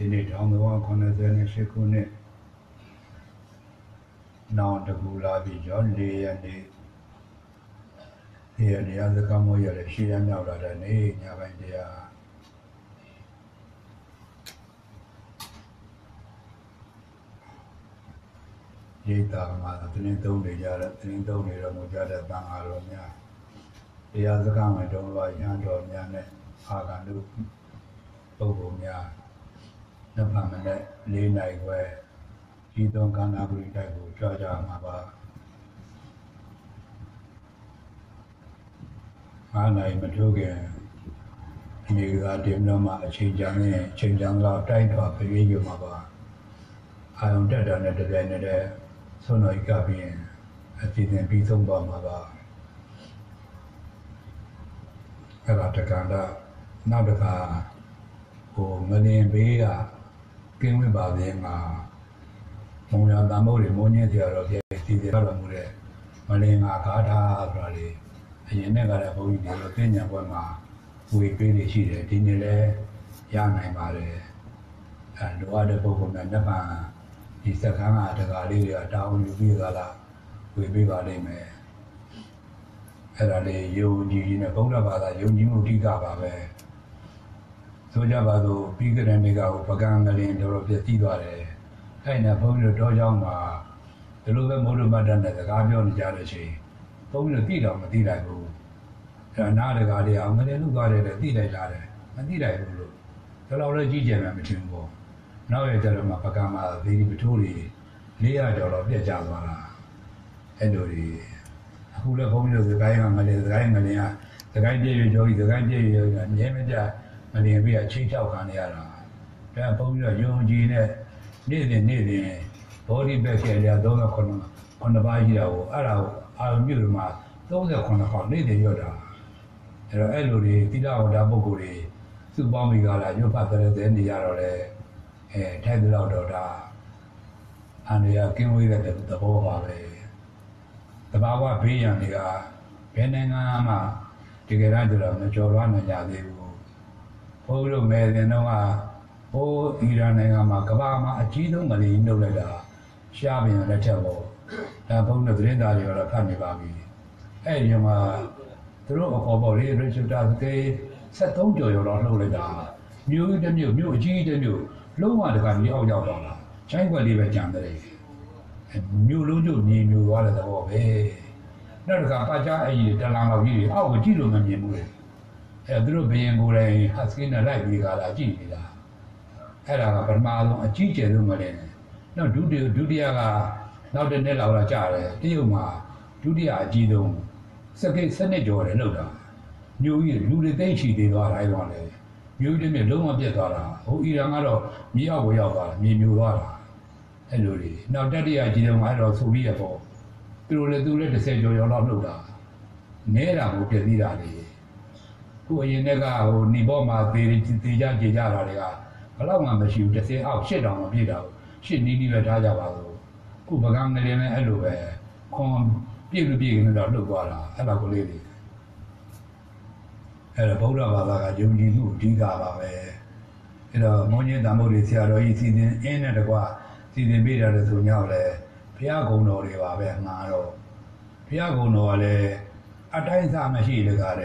ဒီနေ့1388ခုနှစ်နောင်တကူလာပြီကျော်၄ရက်နေ့ဒီရတရားစကားမိုးရတဲ့ရှေ့ရမြောက်လာတဲ့နေ့ညပိုင်းတရားရေးတာမှာတင်းသုံးနေကြတဲ့တင်းသုံးနေတော့မကြတဲ့တန်အားတော်များတရားစကားမှာတုံးလို့ရဟန်းတော်များနဲ့အာဂန္တုပုဂ္ဂိုလ်များ နဗ္ဗမနဲ့၄နိုင်ခွဲဤသုံးကန္နာပရိတိုက်ကိုကြွကြမှာပါအားနိုင်မထိုးခင်ဒီကတင်တော့မှအချိန်ကြမ်းနဲ့အချိန်ကြမ်းတော့တိုက်ထွာပြေးယူမှာပါအာယုံတက်တာနဲ့တပြိုင်နက်တည်းဆုံးတော်ကပြီးရင်အစီအစဉ်ပြီးဆုံးသွားမှာပါအဲ့ဒါတက္ကန္တနောက်တစ်ခါဟိုမလင်ဘေးက ကင်းဝင့်ပါသေးမှာမုံရတန်ဖို့တွေမုံညင်းစရာတော့ပြည့်စီစဉ်ရမှုတဲ့မလင်ကဂါထာဆိုတာလေအရင်နဲ့ကလည်းဘုန်းကြီးတွေသိညာဘွဲမှာဝေပေးနေရှိတယ်ဒီနေ့လည်းရနိုင်ပါတယ်အဲလိုအပ်တဲ့ပုဂ္ဂိုလ်များနှစ်ပါးဒီစက္ကန့်ကတကားလေးတွေကတောင်းယူပြီးကြလားဝေပေးပါလိမ့်မယ်အဲ့ဒါလေးယုံကြည်ခြင်းနဲ့ဘုရားဘာသာယုံကြည်မှုအဓိကပါပဲ ဆိုကြပါစို့ပြီးကြတဲ့နေ့ကပကံငလင်တော်တော်ပြည့်စည်သွားတယ်အဲ့နဲ့ဘုန်းကြီးတို့တောကြောင်းမှာဒီလိုပဲမုဒ္ဓမတ္တနဲ့စကားပြောနေကြတဲ့အချိန်ဘုန်းကြီးတို့သိတော့မသိနိုင်ဘူးအဲ့နားတကားတွေအောင်ငလင်လုသွားတယ်လည်းသိလိုက်လာတယ်မသိနိုင်ဘူးလို့ဒီလိုလည်းကြည့်ကြမှာမထင်ဘူးနောက်ရကြတော့မှပကံမှာဒီပထိုးတွေ400ကျော်တော့ပြည့်ကြသွားတာအဲ့လိုတွေအခုလည်းဘုန်းကြီးတို့စကိုင်းကငလင်စကိုင်းငလင်ကစကိုင်းပြည့်ရကျော်ကြီးစကိုင်းပြည့်ရကျော်ကြီးအမြဲမကြ မလင်ပြီးအချင်းချောက်ခံရတာဒါဘုန်းကြီးတို့ယုံကြည်နဲ့နေ့စဉ်နေ့စဉ်ဘောဓိဘက်ကလေး39ခုနှစ်ပါးရှိတာကိုအဲ့ဒါကိုအာရုံပြုလို့မှ38ခေါက်နေ့စဉ်ရွတ်တာအဲ့တော့အဲ့လိုတွေတိရဝဒပုဂ္ဂိုလ်တွေစုပေါင်းပြီးကြလာရွတ်ဖတ်တဲ့နေရတော့လေအဲထိုက်တဲ့တော့ဒါအန္တရာယ်ကင်းဝေးတဲ့သဘောပါပဲတဘာဝဘေးရန်တွေကဘယ်နိုင်ငံမှတကယ်တော့မကြော်လွှားနိုင်ကြသေးဘူး ဘိုးတို့မယ်တင်တော့ကဟိုးအီရန်နိုင်ငံမှာကမ္ဘာမှာအကြီးဆုံးငလျင်နှုတ်လိုက်တာရှားပင်လက်ထက်ပေါ့ဒါဘုန်းတော်သတင်းသားတွေကတော့ဖတ်နေပါပြီအဲ့ဒီမှာသူတို့အခေါ်ပေါ့လေရစ်ချတာစကေး73ကျော်ကျော်တော့နှုတ်လိုက်တာမြို့တစ်မြို့မြို့အကြီးတစ်မြို့လုံးဝတကမြေအောက်ရောက်တော့တာချိုင်းွက်လေးပဲကြံတယ်မြို့လုံးကျုပ်မြေမြို့သွားတဲ့သဘောပဲနောက်တကပါချာအကြီးတလန်လောက်ကြီးအောက်ကိုကြည့်လို့မမြင်ဘူးလေ အဲသူတို့ဘယင်ကိုယ်တိုင်ဟတ်စကင်းနဲ့လိုက်ပြီးကြတာကြည့်နေတာအဲ့ဒါကပထမဆုံးအကြီးကျယ်ဆုံးမလဲနောက်ဒုတိယဒုတိယကနောက်တစ်နှစ်လောက်လာကြာတယ်တရုတ်မှာဒုတိယအကြီးဆုံးစကိတ်စနစ်ကျော်တယ်လောက်တာမြို့ကြီးလူတွေသိမ့်ချီသေးသွားတိုင်းတော့လေမြို့တွေမြလုံးဝပြတ်သွားတာဟိုအီရန်ကတော့မြေအောက်ကိုရောက်သွားတာမြေမျိုးသွားတာအဲ့လိုတွေနောက်တတိယကြီးတော့အဲ့တော့ဆိုပြီးရပေါ့သူတို့လည်းသူလည်း30ကျော်ကျော်လောက်လှုပ်တာနဲတာကိုပြည့်စည်တာလေ ခုအရင်ကဟိုနေဘောမှာသေးသေးကြကြကြတာတွေကဘလောက်မှမရှိဘူး30အောက်ရှစ်တောင်မပြည့်တာဘူးရှစ်နီးနီးပဲထားကြပါလို့ခုပကံငလင်းလည်းအဲ့လိုပဲခွန်ပြည့်လို့ပြည့်ကနေတော့လှုပ်သွားတာအဲ့လိုကလေးတွေအဲ့တော့ဗုဒ္ဓဘာသာကယုံကြည်မှုအဓိကပါပဲအဲ့တော့မုံညင်းတန်ဖို့တွေဆရာတော်ကြီးစီစဉ်အင်းနဲ့တကွစီစဉ်ပေးတယ်ဆိုညောက်လဲဘုရားကုံတော်တွေပါပဲမှာတော့ဘုရားကုံတော်ကလည်းအတိုင်းစားမရှိလေကလ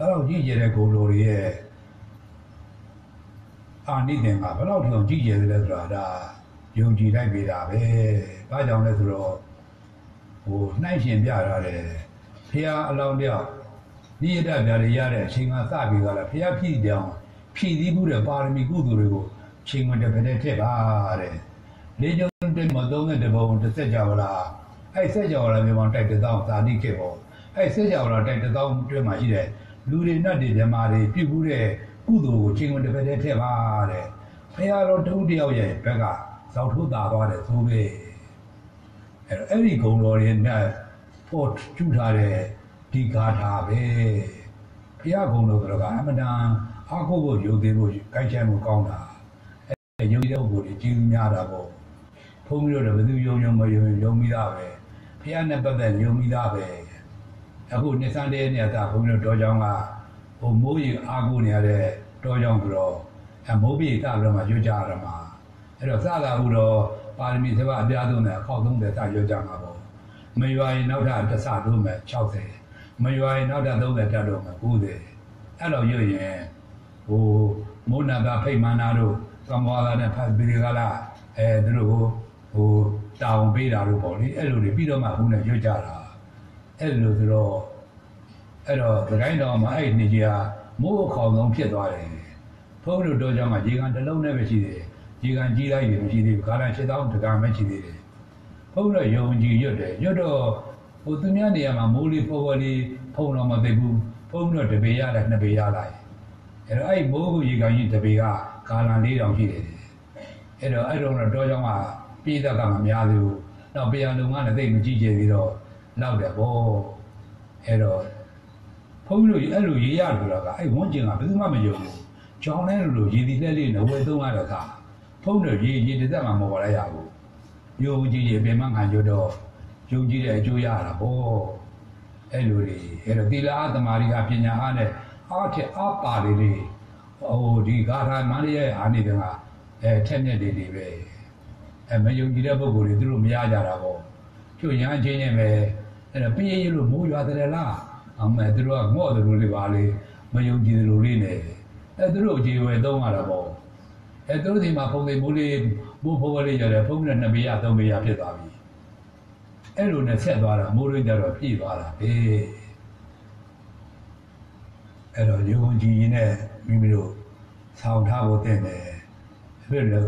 ည်းတော့ကြည့်ကြတဲ့ကုံတော်တွေရဲ့အာနိသင်ကဘယ်တော့ထိအောင်ကြည့်ကြတယ်လဲဆိုတာဒါယုံကြည်လိုက်ပြီတာပဲ။ဘာကြောင့်လဲဆိုတော့ဟိုနှိုက်ရှင်ပြထားတယ်။ဖះအလောင်းတယောက်နိယတဗျာတွေရတဲ့အချိန်ကစပြီးကြလားဖះဖြည့်တောင်ဖြည့်သီးမှုတဲ့ပါရမီကုသိုလ်တွေကိုချိန်ဝင်တစ်ဖက်တည်းထည့်ပါတဲ့။လေးကျုံတဲ့မသုံးတဲ့တဘုံတစ်ဆက်ကြပါလား။အဲ့ဆက်ကြပါလားမြန်မာတိုက်တဲ့တောင်းသာတိခဲ့ပေါ့။အဲ့ဆက်ကြပါလားတိုက်တဲ့တောင်းတွဲမှာရှိတဲ့ လူတွေနတ်တွေဓမ္မတွေပြုတ်ဘူးတဲ့ကုသိုလ်ကိုချိန်ဝင်တစ်ဖက်တည်းထည့်ပါတဲ့။ဖះတော်တဦးတယောက်ရဲ့ဘက်ကဇောက်ထိုးတာသွားတယ်ဆိုပဲအဲ့တော့အဲ့ဒီဂုံတော်ရဲ့နဲ့ဖို့ကျူထားတဲ့ဒီဂါထာပဲဘုရားဂုံတော်ကတော့ကအမတန်အားကိုးဖို့ယုံသေးဖို့ကြိုက်ချမ်းမှုကောင်းတာအဲ့ယုံတဲ့ပုဂ္ဂိုလ်တွေကြီးများတာပေါ့ဘုန်းကြီးတို့လည်းဘယ်သူယုံယုံမယုံယုံမိတာပဲဘုရားနဲ့ပတ်သက်ယုံမိတာပဲ အခုနှစ်ဆန်းတဲ့နေ့ကဘုန်းကြီးတို့တော်ကြောင်းကဟိုမိုးရီအားကိုးနေရတဲ့တော်ကြောင်းဆိုတော့အမိုးပြေစပြီးတော့မှရွတ်ကြရမှာအဲ့တော့စလာဘူးတော့ပါရမီစဘာအပြားဆုံးနဲ့အခောက်ဆုံးတဲ့စရွတ်ကြမှာပေါ့မရွာရင်နောက်ထပ်တစ်စတို့မဲ့60မရွာရင်နောက်ထပ်30တက်တော့မှ90အဲ့တော့ရွတ်ရင်ဟိုမိုးနာကဖိတ်မန္နာတို့ကမ္ဘာလာနဲ့ဖတ်ပြီးကလာအဲသူတို့ဟိုတောင်ပေးတာတို့ပေါ့လေအဲ့လိုတွေပြီးတော့မှခုနဲ့ရွတ်ကြတာ အဲ့လိုဆိုတော့အဲ့တော့သခိုင်းတော်မှာအဲ့ဒီနေကြီးကမိုးအခေါင်ဆုံးဖြစ်သွားတယ်ဖုန်းတို့တော့ကြောင့်ကရေကန်တစ်လုံးနဲ့ပဲရှိသေးတယ်ရေကန်ကြီးလိုက်ရင်မရှိသေးဘူးခါတိုင်းရှင်းတောင်းတကမှရှိသေးတယ်ဖုန်းတော့ယုံကြည်ရွတ်တယ်ရွတ်တော့ဟိုသူများနေရာမှာမိုးလေးဖော်ဖော်လေးဖုန်းတော့မသိဘူးဖုန်းတော့တပေရတယ်နှစ်ပေရလိုက်အဲ့တော့အဲ့မိုးကူရေကန်ကြီးတပေကကာလန်လေးတောင်ရှိတယ်အဲ့တော့အဲ့တော့တော့ကြောင့်ကပြည်သက်ကမများသေးဘူးနောက်ပြန်လုံကလည်းသိမကြည့်ကြသေးတော့ လောက်တယ်ဗောအဲ့တော့ဘုန်းကြီးတို့အဲ့လိုရေးရလို့တော့ကအဲ့ဝန်းကျင်ကဘယ်သူမှမယုံဘူးကြောင်းတဲ့လူရေဒီလက်လေးနဲ့ဝယ်သုံးရတော့ကဖုန်းတို့ရေရေတစ်သက်မှမပေါ်လိုက်ရဘူးယုံကြည်ရပြင်မှခံကြတော့ယုံကြည်တဲ့အကျိုးရတာဗောအဲ့လိုတွေအဲ့တော့သီလအသမารီကပညာအားနဲ့အားထက်အားပါလေးလေးဟိုဒီဂါထာမန္တရဲ့အာနေတယ်ကအဲထက်မြက်လေးလေးပဲအဲမယုံကြည်တဲ့ပုဂ္ဂိုလ်တွေသူတို့မရကြတာဗောကျို့ရမ်းချင်းချင်းပဲ အဲ့တော့ပြည့်ရည်လို့မိုးရွာတယ်လားအမေသူတို့ကငော့တယ်လို့လေးပါလေမယုံကြည်တယ်လို့လေးနဲ့အဲသူတို့ကြေဝယ်သုံးရတာပေါ့အဲသူတို့ဒီမှာဖုန်သိမိုးလေးမိုးဖိုးလေးရတယ်ဖုန်နဲ့နှစ်ပေရသုံးပေရဖြစ်သွားပြီအဲ့လိုနဲ့ဆက်သွားတာမိုးရင်းကြတော့ပြည့်သွားတာဟေးအဲ့တော့ယုံကြည်ရင်နဲ့မိမိတို့ဆောင်းထားဖို့တင်တယ်အဲ့လို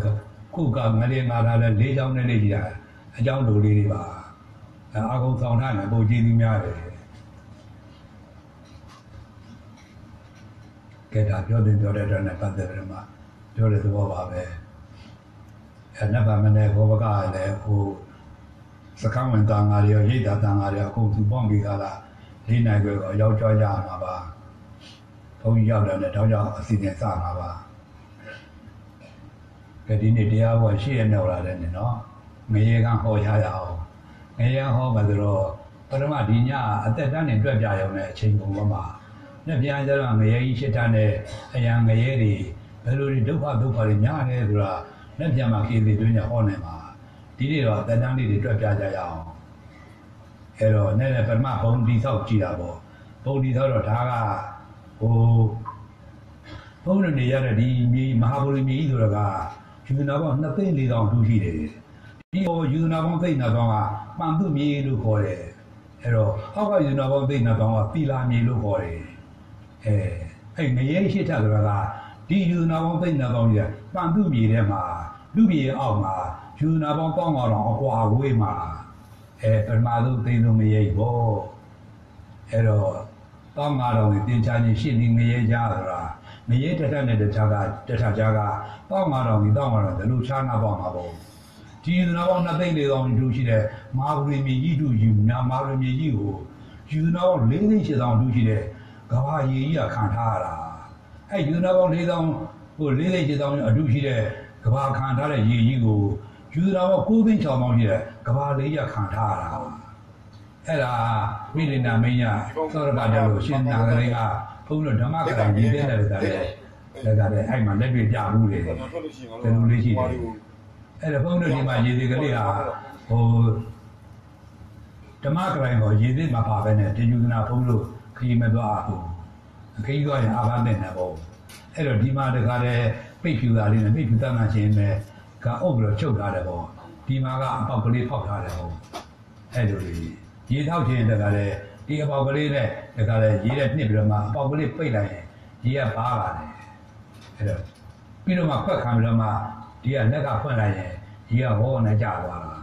ခုကငလေးငါလာလဲလေးချောင်းနဲ့လေးကြီးတာအကြောင်းတို့လေးတွေပါ အာကုံဆောင်ထားတယ်ပုံကြည့်သူများတယ်ကဲဒါပြောတင်ပြောတဲ့အတွက်နဲ့ပတ်သက်ပြီးမှပြောတဲ့သဘောပါပဲအဲနတ်ဗမနဲ့ဘောဘကလည်းဟိုစကံဝင်တန်ဃာတွေရောရိတ်တာတန်ဃာတွေအခုသူပေါင်းပြီးကြလားလေးနိုင်ခွဲကိုရောက်ကြကြမှာပါဘုန်းကြီးရောက်တယ်နဲ့တောင်းကြအစီအစဉ်စမှာပါကဲဒီနေ့တရားဘောရှိရနေလာတယ်နော်ငရေကဟောရရအောင် ငရေဟောမှဆိုတော့ပထမဒီညအသက်တန်းနေတွက်ပြရုံနဲ့အချိန်ကုန်ပါမှာနှစ်ပြန်ကျတော့ငရေကြီးရှစ်တန်းနဲ့အရာငရေတွေဘယ်လိုတွေဒုက္ခဒုက္ခတွေများတယ်ဆိုတာနှစ်ပြန်မှာကိလေတွင်းညဟောနေမှာဒီနေ့တော့အသက်တန်းလေးတွေတွက်ပြကြရအောင်အဲ့တော့နဲ့နဲ့ပထမဘုံဒီဆောက်ကြည့်တာပေါ့ဘုံဒီဆောက်တော့ဒါကဟိုဘုံနေရတဲ့ဒီမြေမဟာဗုဒ္ဓမြေကြီးဆိုတော့ကယူနာပေါင်း2သိန်း4တောင်ထူရှိတယ်ဒီဟိုယူနာပေါင်းသိန်း2တောင်က ပန်သူမြေလို့ခေါ်တယ်အဲ့တော့အောက်ကယူနာပေါင်းသိန်း2တောင်ကပီလာမြေလို့ခေါ်တယ်အဲအဲ့ငရဲရှိထဆိုတာကဒီယူနာပေါင်းသိန်း2တောင်ကြီးပန်သူမြေထဲမှာလူမြေအောက်မှာယူနာပေါင်းပေါင်းတော်အကွာဝေးမှာအဲပထမဆုံးသိန်းဆုံးငရဲပေါ့အဲ့တော့တောင်းငါတော်ကိုတင်ချာခြင်းရှင်းနေငရဲကြဆိုတာငရဲတထက်နဲ့တခြားကတထကြားကတောင်းငါတော်ကိုတောင်းငါတော်ဘယ်လိုချားနာပေါ့မှာပေါ့ ဒီသနာပေါင်းနှစ်သိန်းလေးတောင်လူရှိတဲ့မာဂရီမြေကြီးတို့ယူနာမာဂရီမြေကြီးကိုယူနာပေါင်း၄သိန်း၈တောင်လူရှိတဲ့ကဘာရေကြီးကခံထားရတာအဲ့ယူနာပေါင်း၄တောင်ဟို၄သိန်း၈တောင်အတူရှိတဲ့ကဘာခံထားတဲ့ရေကြီးကိုယူနာပေါင်း၉သိန်း၆တောင်ရှိတဲ့ကဘာလေးကြီးခံထားရတာအဲ့ဒါမိလိနာမင်းညာသောရကတလို့ရှင်နာကလေးကဘုန်းတော်ဓမ္မကံကြီးတဲ့တဲ့ကလေးလည်းကလည်းအဲ့မှာလက်တွေ့ပြမှုတွေတယ်လူလေးရှိတယ် အဲ့ဒါဘုန်းတော်ဒီမှာရေသေးကလေးဟာဟိုဓမ္မကရိုင်ကိုရေသေးမှာပါပဲနဲ့တင်ယူနာဘုန်းတို့ခရီးမသွားဘူးခရီးသွားရင်အာဘနဲ့နဲ့ပေါ့အဲ့တော့ဒီမှာတခါတည်းပိတ်ဖြူတာလေးနဲ့ပိတ်ဖြူတတ်မှချင်းပဲကအုပ်ပြီးတော့ချုပ်ထားတယ်ပေါ့ဒီမှာကအပေါက်ကလေးဖောက်ထားတယ်ပေါ့အဲ့လိုလေးရေထောက်ခြင်းတခါတည်းဒီအပေါက်ကလေးနဲ့တခါတည်းရေနဲ့နှစ်ပြီးတော့မှအပေါက်ကလေးပိတ်လိုက်ရင်ရေကပါလာတယ်အဲ့တော့ပြီးတော့မှခွက်ခံပြီးတော့မှ ဒီကလက်ကဖွင့်လိုက်ရင်ရေကဟောနဲ့ကျသွားတာ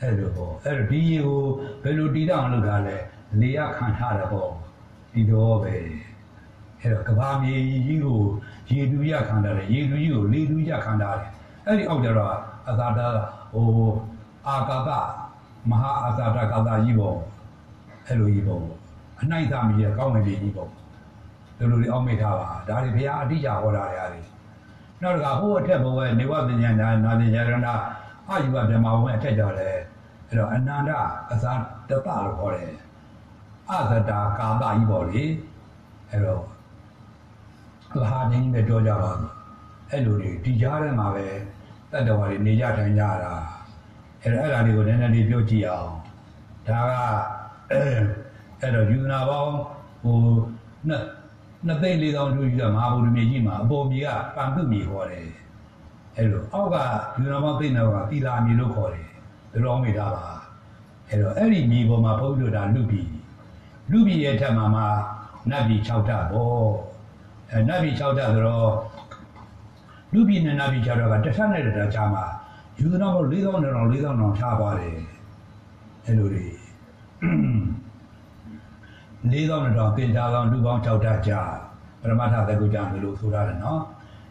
အဲ့လိုပေါ့အဲ့တော့ဒီရေကိုဘယ်လိုတည်တောင်လုပ်တာလဲလေရခံထားတယ်ပေါ့ဒီတော့ပဲအဲ့တော့ကဘာမြေကြီးကိုရေတူရခံထားတယ်ရေတူကြီးကိုလေတူရခံထားတယ်အဲ့ဒီအောက်ကျတော့အသာတာဟိုအာကာသမဟာအာသာတကာသကြီးပေါ့အဲ့လိုကြီးပေါ့အနိုင်သာမီးရကောင်းဝင်ကြီးပေါ့လူလူတွေအောက်မိထားပါဒါတွေဘုရားအတိအကျဟောတာတွေအားတွေ နောက်တကဟိုအထက်ဘဝနေဝပညာနာနာသင်္ကြရဏအာယုဘဗြဟ္မာဘဝအထက်ကြတယ်အဲ့တော့အနန္တအသာတတလို့ခေါ်တယ်အသတာကာသကြီးပေါ့လေအဲ့တော့လာဟာနေပဲပြောကြပါဘူးအဲ့လိုတွေဒီကြားထဲမှာပဲတတ္တဝါတွေနေကြထိုင်ကြတာအဲ့တော့အဲ့ဒါတွေကိုနည်းနည်းလေးပြောကြည့်အောင်ဒါကအဲ့တော့ယူနာပေါင်းဟိုနှစ် နှစ်သိန်းလေးသောင်းတို့ယူတာမဟာဗုဒ္ဓမြေကြီးမှာအပေါ်မြေကပန်တုမြေခေါ်တယ်အဲ့လိုအောက်ကယူနာပေါင်းသိန်းတော့ကသီလာမြေလို့ခေါ်တယ်ဒီလိုမိတာပါအဲ့တော့အဲ့ဒီမြေပေါ်မှာဘုန်းကြီးတို့ဒါလူပြီးလူပြီးရဲ့ထက်မှာမှာနတ်ပြည်6ဓာတ်ပေါ့အဲနတ်ပြည်6ဓာတ်ဆိုတော့လူပြည်နဲ့နတ်ပြည်6ဓာတ်ကတစ်ဆက်နဲ့တစ်ဆက်ချာမှာယူနာပေါင်း4000တောင်4000တောင်ထားပါတယ်အဲ့လိုတွေ 4000တောင်တင်ကြအောင်လူပေါင်း6ဓာတ်ကြာပရမတ္ထသကုကြံလို့ဆိုရတယ်နော်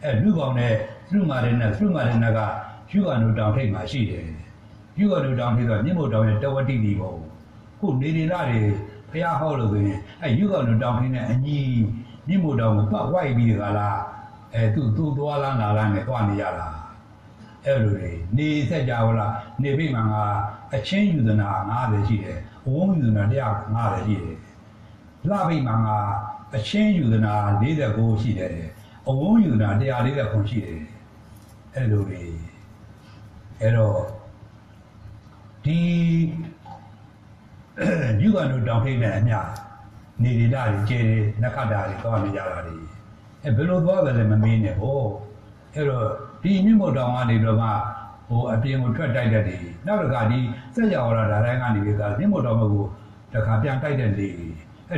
အဲလူပေါင်းနဲ့လူမာရနဲ့လူမာရနဲ့ကယူကနုတောင်ထိပ်မှာရှိတယ်ယူကနုတောင်ထိပ်ကမြင့်မို့တောင်ရဲ့တဝတိဒီပေါ့ခုနေနေလာတွေဖះဟောလို့ဆိုရင်အဲယူကနုတောင်ထိပ်နဲ့အညီမြင့်မို့တောင်ကိုပတ်ဝိုက်ပြီးကြလားအဲသူသူသွားလားနာလားနဲ့သွားနေရတာအဲ့လိုတွေနေဆက်ကြဝလားနေပြီမှာကအချင်းယူသနာ90ရှိတယ်အဝုံးယူသနာ150ရှိတယ် လှပိမှာကအချင်းယူသနာ49ရှိတယ်အဝုံးယူသနာ149ရှိတယ်အဲ့လိုတွေအဲ့တော့ဒီယူကနုတောင်ထိပ်နဲ့အမျှနေရတာတွေကျေတယ်နက္ခတာတွေသွားနေကြတာတွေအဲဘယ်လိုသွားတယ်လဲမမင်းနဲ့ဟောအဲ့တော့ဒီမြင့်မို့တောင်ကနေတော့မှဟိုအပြင်ကိုထွက်တိုက်တဲ့တွေနောက်တစ်ခါဒီစက်ကြော်လာဒါတိုင်းကနေပြီးသားမြင့်မို့တောင်ကိုတစ်ခါပြန်တိုက်တဲ့လေအဲ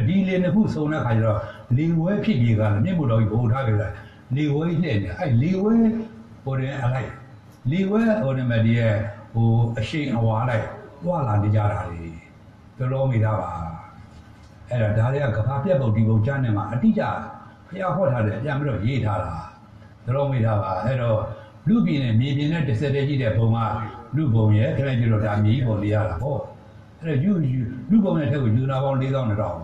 ဒီလေနှစ်ခုစုံတဲ့ခါကျတော့လေဝဲဖြစ်ပြေကလည်းမြင့်မို့တောင်ကြီးဘိုးထားကြတယ်လေဝဲနှဲ့နေအဲလေဝဲဟိုရင်အလိုက်လေဝဲဟိုနေမဒီရဲ့ဟိုအရှိန်အဝါလိုက်တွာလာနေကြတာလေတော်တော်မိတာပါအဲ့ဒါဒါတွေကကဘာပြက်ပုတ်ဒီပုံချမ်းနေမှာအတိအကျဖျားဟောထားတယ်ပြန်ပြီးတော့ရေးထားတာတော်တော်မိတာပါအဲ့တော့လူပြည်နဲ့မြေပြင်နဲ့တစ်ဆက်တည်းရှိတဲ့ဘုံကလူဘုံရဲ့ခလိုက်ကြတော့ဒါမြေကြီးပုံလေးရတာဟောအဲ့တော့ယူလူဘုံရဲ့ထက်ကိုယူနာပေါင်း4000တောင်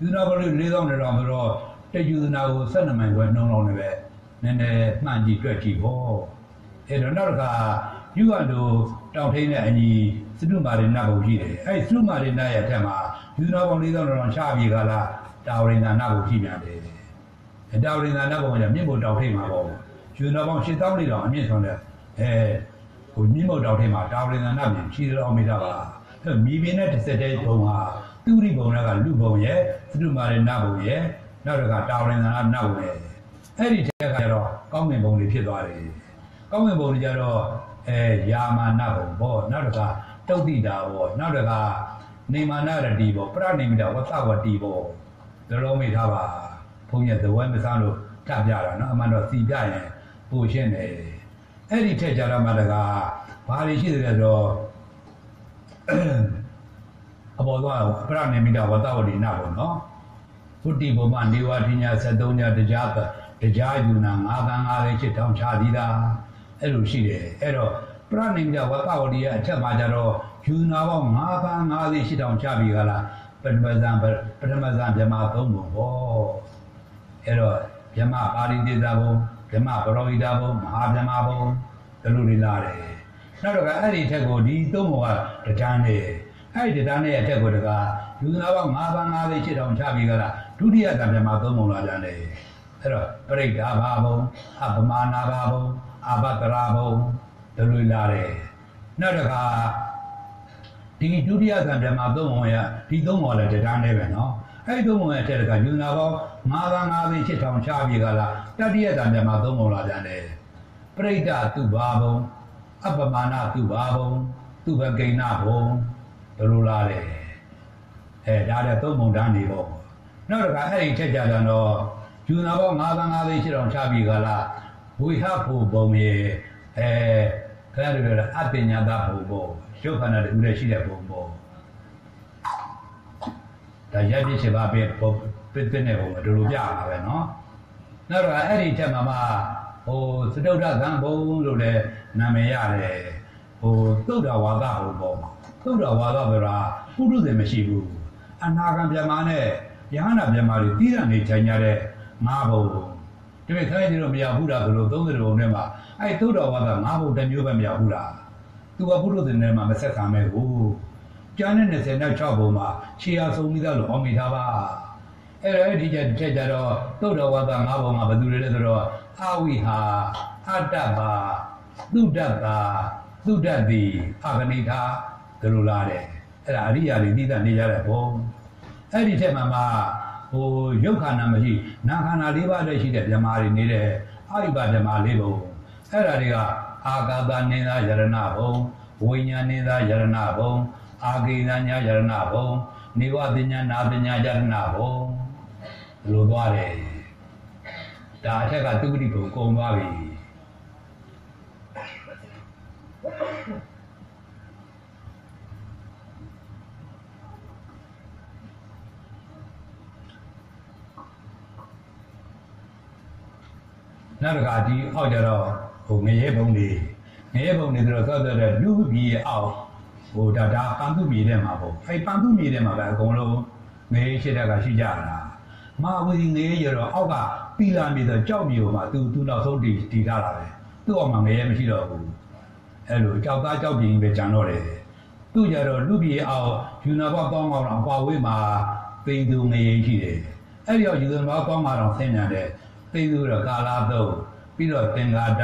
ယူနာပေါင်း4000တောင်ဆိုတော့တယူနာကို12မိုင်ခွဲနှုံးလုံးနဲ့ပဲနည်းနည်းမှန်ကြည့်တွက်ကြည့်ဟောအဲ့တော့နောက်တစ်ခါယူကတို့တောင်ထိန်နဲ့အညီစတုမာရိနတ်ဘုံရှိတယ်အဲ့စတုမာရိနတ်ရဲ့အထက်မှာယူနာပေါင်း4000တောင်ချပြေကလာတာဝရိန္ဒနတ်ဘုံရှိပြန်တယ်တာဝရိန္ဒနတ်ဘုံကမြင့်ဘုံတောင်ထိန်မှာပေါ့ယူနာပေါင်း8000လေးတောင်အမြင့်ဆုံးတဲ့အဲဟိုမြင့်ဘုံတောင်ထိန်မှာတာဝရိန္ဒနတ်ပြင်ရှိတော်မိတာပါအဲ့မြေပြင်နဲ့တစ်ဆက်တည်းဘုံဟာ သူရိဘုံကလူဘုံရဲ့စတုမာရိနတ်ဘုံရဲ့နောက်တစ်ခါတာဝရိန္ဒနတ်ဘုံရဲ့အဲ့ဒီတက်ကကျတော့ကောင်းကင်ဘုံတွေဖြစ်သွားတယ်ကောင်းကင်ဘုံတွေကျတော့အဲယာမာနဘုံပေါ့နောက်တစ်ခါတုတ်တိတာပေါ့နောက်တစ်ခါနေမာနရတိပေါ့ပရနိမိတဝသဝတိပေါ့ဒါလုံးမိထားပါဘုန်းကြီးသဝဲမစားလို့ထပြတာနော်အမှန်တော့စီပြရင်ပူရှင်းတယ်အဲ့ဒီထက်ကြတော့မှတကားဘာတွေရှိတယ်ဆိုတော့ အပေါ်သွားပရနိမိတဝသဝတိနာပေါ့နော်ဖုတိဘုမနေဝတိညာ73ညတရားတရားယူနာ9သန်း9သိန်း7ထောင်ချသည်သာအဲ့လိုရှိတယ်အဲ့တော့ပရဏိမြဝတ္တဝတိရဲ့အထက်မှာကျတော့ယူနာပေါင်း9သန်း9သိန်း7ထောင်ချပြီးကြလားပထမဇန်ပထမဇန်မြမသုံးပုံပေါ့အဲ့တော့မြမပါရိတိတာဘုံမြမပရောဟိတာဘုံမဟာမြမဘုံဒီလိုတွေလာတယ်နောက်တော့အဲ့ဒီထက်ကိုဒီသုံးပုံကတန်းနေ အဲ့ဒီတန်းနဲ့အထက်ကိုတကယူနာပေါင်း9သန်း9သိန်း7ထောင်ချပြီးကြလားဒုတိယဇန်မြမသုံးပုံလာကြတယ်အဲ့တော့ပရိဒါဘာဘုံအပမာနာဘာဘုံအဘတရာဘုံဒလွေလာတယ်နောက်တစ်ခါဒီဒုတိယဇန်ပြမသုံးပုံရဒီသုံးပုံလည်းတရားနဲ့ပဲနော်အဲ့ဒီသုံးပုံရဲ့အထက်ကယူနာပေါင်း9သန်း9သိန်း8000ချပြေကလာတတိယဇန်ပြမသုံးပုံလာကြတယ်ပရိဒါသူဘာဘုံအပမာနာသူဘာဘုံသူဘဂိဏဘုံ ဒလွလာတယ်အဲဒါတဲ့သုံးပုံတန်းနေပေါ့နောက်တစ်ခါအဲ့ဒီထက်ကြတော့ယူနာပေါင်း9သန်း9သိန်း8000ချပြေကလာဝိဟဖို့ဘုံရဲ့အဲခရရရအပညာတဘုံဘောရုပ်ခန္ဓာတူလည်းရှိတဲ့ဘုံဘောဒါရပြည့်ချပါပဲပုံပစ်တဲ့ဘုံတို့လိုပြရမှာပဲเนาะနောက်တော့အဲ့ဒီထက်မှာမှဟိုသတုဒ္ဓသံဘုံလို့လည်းနာမည်ရတယ်ဟိုသုဒ္ဓဝါဒဘုံဘော သုဒ္ဓဝါဒဆိုတာပုရုဇဉ်မရှိဘူးအနာဂံပြမနဲ့ယဟနာပြမတွေတိရနေထိုင်ကြတဲ့ငါးဘုံဒီမဲ့ခိုင်းနေတော့မရဘူးလားဘလို့30ဘုံထဲမှာအဲ့သုဒ္ဓဝါဒငါးဘုံတစ်မျိုးပဲမရဘူးလားသူကပုရုဇဉ်ထဲမှာမဆက်ခံမဲ့ဘူးကျန်တဲ့26ဘုံမှာခြေရာဆုံးပြီးသားလို့ဟောမိထားပါအဲ့တော့ဒီချက်ချက်ကြတော့သုဒ္ဓဝါဒငါးပုံကဘယ်သူတွေလဲဆိုတော့အဝိဟာအတ္တပါသုဒ္ဓတာသုဒ္ဓတိအဂဏိထာ ဒီလိုလာတယ်အဲ့ဒါအရိယာတွေသိတတ်နေကြတဲ့ဘုံအဲ့ဒီထက်မှမှဟိုရုပ်ခန္ဓာမရှိနာခန္ဓာ၄ပါးတည်းရှိတဲ့ဗြဟ္မာတွေနေတဲ့အာရိပဗြဟ္မာ၄ဘုံအဲ့ဒါတွေကအာဂါသနိသာယရဏဘုံဝိညာဉ်နိသာယရဏဘုံအာဂိသညာယရဏဘုံနေဝပညာနာပညာယရဏဘုံလိုသွားတယ်ဒါအထက်ကသုတိဘုံကုံသွားပြီ နောက်တစ်ခါဒီအောက်ကြတော့ဟိုငရဲဘုံတွေငရဲဘုံတွေဆိုတော့သောသောတဲ့လူပြည်ရဲ့အောက်ဟိုဒါဒါပန်သူပြည်ထဲမှာပေါ့အဲပန်သူပြည်ထဲမှာပဲအကုန်လုံးငရဲရှိတဲ့ကရှိကြတာမာဝီငရဲရတော့အောက်ကပီလာမြေဆိုကြောက်မြေမှာသူသူနောက်ဆုံးတည်တည်ထားတာပဲသူ့အောက်မှာငရဲမရှိတော့ဘူးအဲလိုကြောက်သားကြောက်ပြည်ပဲကြံတော့တယ်သူကြတော့လူပြည်အောက်ယူနာဘကောင်းကောင်းတော့ကွာဝေးမှာပိန်သူငရဲရှိတယ်အဲ့ဒီတော့ယူနာဘကောင်းကောင်းတော့ဆင်းညာတဲ့ သိသူတော့ကာလာသုတ်ပြီးတော့သင်္ဃာတ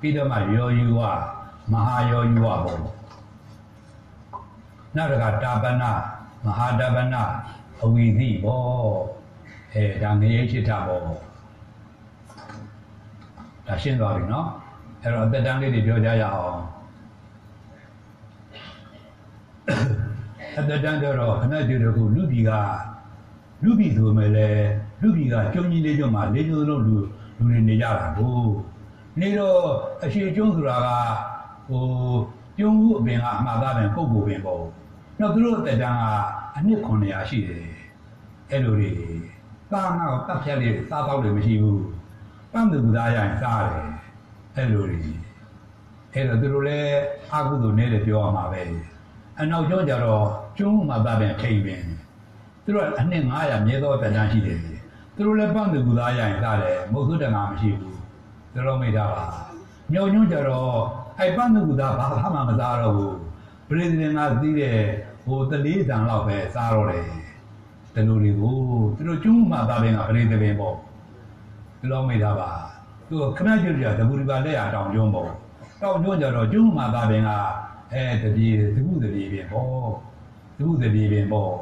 ပြီးတော့မှယောယူဝမဟာယောယူဝပေါ့နောက်တစ်ခါတာပနမဟာတပနအဝီသီပေါ့အဲဒါငရေရှိတာပေါ့ဒါရှင်းသွားပြီနော်အဲ့တော့အသက်တန်းလေးတွေပြောကြရအောင်အသက်တန်းပြောတော့ခဏကြည့်တော့ခုလူပြည်ကလူပြည်ဆိုမဲ့လေ လူပြည်ကကျုံကြီးလေးကျုံမှာလေးကျုံလုံးလူလူတွေနေကြတာကိုနေတော့အရှိကျုံဆိုတာကဟိုကျုံဘူးအပင်ကအမှားသားပင်ပုပ်ကိုပင်ပေါ့နောက်သူတို့တက်တန်းကအနှစ်900ရှိတယ်အဲ့လိုတွေသားငါ့ကိုတတ်ဖြတ်လေးစားတော့လည်းမရှိဘူးပန်းသူကသားရရင်စားတယ်အဲ့လိုတွေအဲ့တော့သူတို့လည်းအာကုသိုလ်နဲ့ပြောရမှာပဲအနောက်ကျောင်းကြတော့ကျုံးမှာသားပင်ထိန်ပင်သူတို့ကအနှစ်900မြဲသောတက်တန်းရှိတယ် သူတို့လည်းပန့်သူကူသားရရင်စားတယ်မဟုတ်သူတနာမရှိဘူးသူတို့မိတာပါမြောင်ညွန့်ကြတော့အဲ့ပန့်သူကူသားဘာမှမစားတော့ဘူးပရိသေနာသိတဲ့ဟိုတလေးတန်လောက်ပဲစားတော့တယ်တလူတွေကိုသူတို့ကျွန်းမှာသားပင်ကပရိသေပင်ပေါ့သူတို့မိတာပါသူခဏကျွတ်ကြတပူဒီပါလက်ရတောင်ကျွန်းပေါ့တောင်ကျွန်းကြတော့ကျွန်းမှာသားပင်ကအဲတပြေသခုတပြေပင်ပေါ့သခုတပြေပင်ပေါ့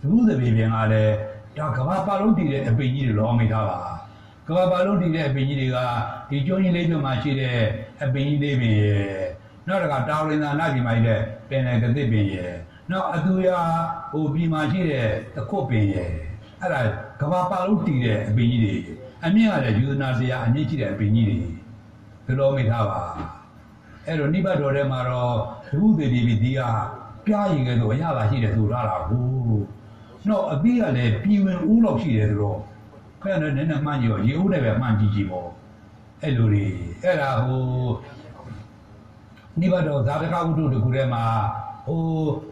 သခုတပြေပင်ကလည်း ဒါကဘာပါလုံးတည်တဲ့အပင်ကြီးတွေလောမိထားပါကဘာပါလုံးတည်တဲ့အပင်ကြီးတွေကဒီကျွန်းကြီးလေးပြမှာရှိတဲ့အပင်ကြီးလေးပင်ရဲ့နောက်တကတာဝရင်သာနာပြည်မှာရှိတဲ့ပင်လေကသစ်ပင်ရဲ့နောက်အသူရဟိုပြည်မှာရှိတဲ့တခုတ်ပင်ရဲ့အဲ့ဒါကဘာပါလုံးတည်တဲ့အပင်ကြီးတွေအမြင့်ရတဲ့ယူဇနာတရားအမြင့်ရှိတဲ့အပင်ကြီးတွေဒီလိုမိထားပါအဲ့တော့နိဗ္ဗာန်တော်ထဲမှာတော့ဒုသေတိပိဒီကပြားရင်ကဲဆိုအရသာရှိတယ်ဆိုရတာဟုတ် နောက်အပြီးကလည်းပြည်ဝင်ဦးလောက်ရှိတယ်ဆိုတော့ခက်နဲ့နည်းနည်းမှန်းကြည့်တော့ရေဦးလည်းပဲမှန်းကြည့်ကြည့်ပေါ့အဲ့လိုတွေအဲ့ဒါဟိုနိဗ္ဗာန်တော်ဇာတကဝတ္ထုတခုထဲမှာဟို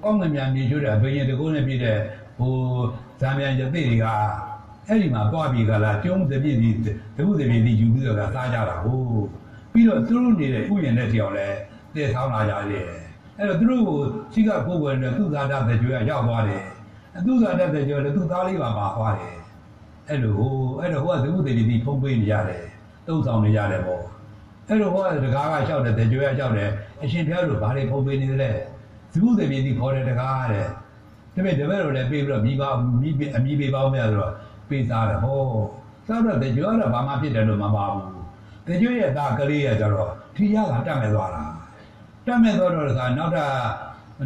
ကောင်းငင်မြန်မြေကျွတ်တဲ့အဘိညာဉ်တကုနဲ့ပြည့်တဲ့ဟိုဇာမြန်ရသိတွေကအဲ့ဒီမှာသွားပြီးကလာကျုံးတပြည့်ဒီတခုတပြည့်ဒီယူပြီးတော့ကစားကြတာဟုတ်ပြီးတော့သူတို့နေတဲ့ဥယျာဉ်တဲ့တယောက်လည်းတည်ဆောင်းလာကြတယ်အဲ့တော့သူတို့ကိုရှိကကိုယ်ဝင်တဲ့သူသာတာတဲ့ကျွေးကရောက်သွားတယ် အသူသာတဲ့ကျွေးလည်းသူသားလေးပါပါသွားတယ်အဲ့လိုဟိုအဲ့တော့ဟိုကသမှုတည်တည်ဖုံးပေးနေရတယ်တုံးဆောင်နေရတယ်ပေါ့အဲ့လိုဟိုကတကားကလျှောက်တယ်တကြွေကလျှောက်တယ်အရှင်ဘုရားတို့ဘာတွေဖုံးပေးနေသလဲသမှုတည်တည်ခေါ်တယ်တကားတဲ့ဒါပေမဲ့တပည့်တော်လည်းပေးပြီးတော့မိဘမိအမိပေးပေါင်းများဆိုတော့ပေးသားတယ်ဟောစားတော့တကြွကတော့ဘာမှဖြစ်တယ်လို့မပါဘူးတကြွရဲ့သားကလေးရကြတော့ထိရကတတ်မဲ့သွားတာတတ်မဲ့သွားတော့တခါနောက်တာ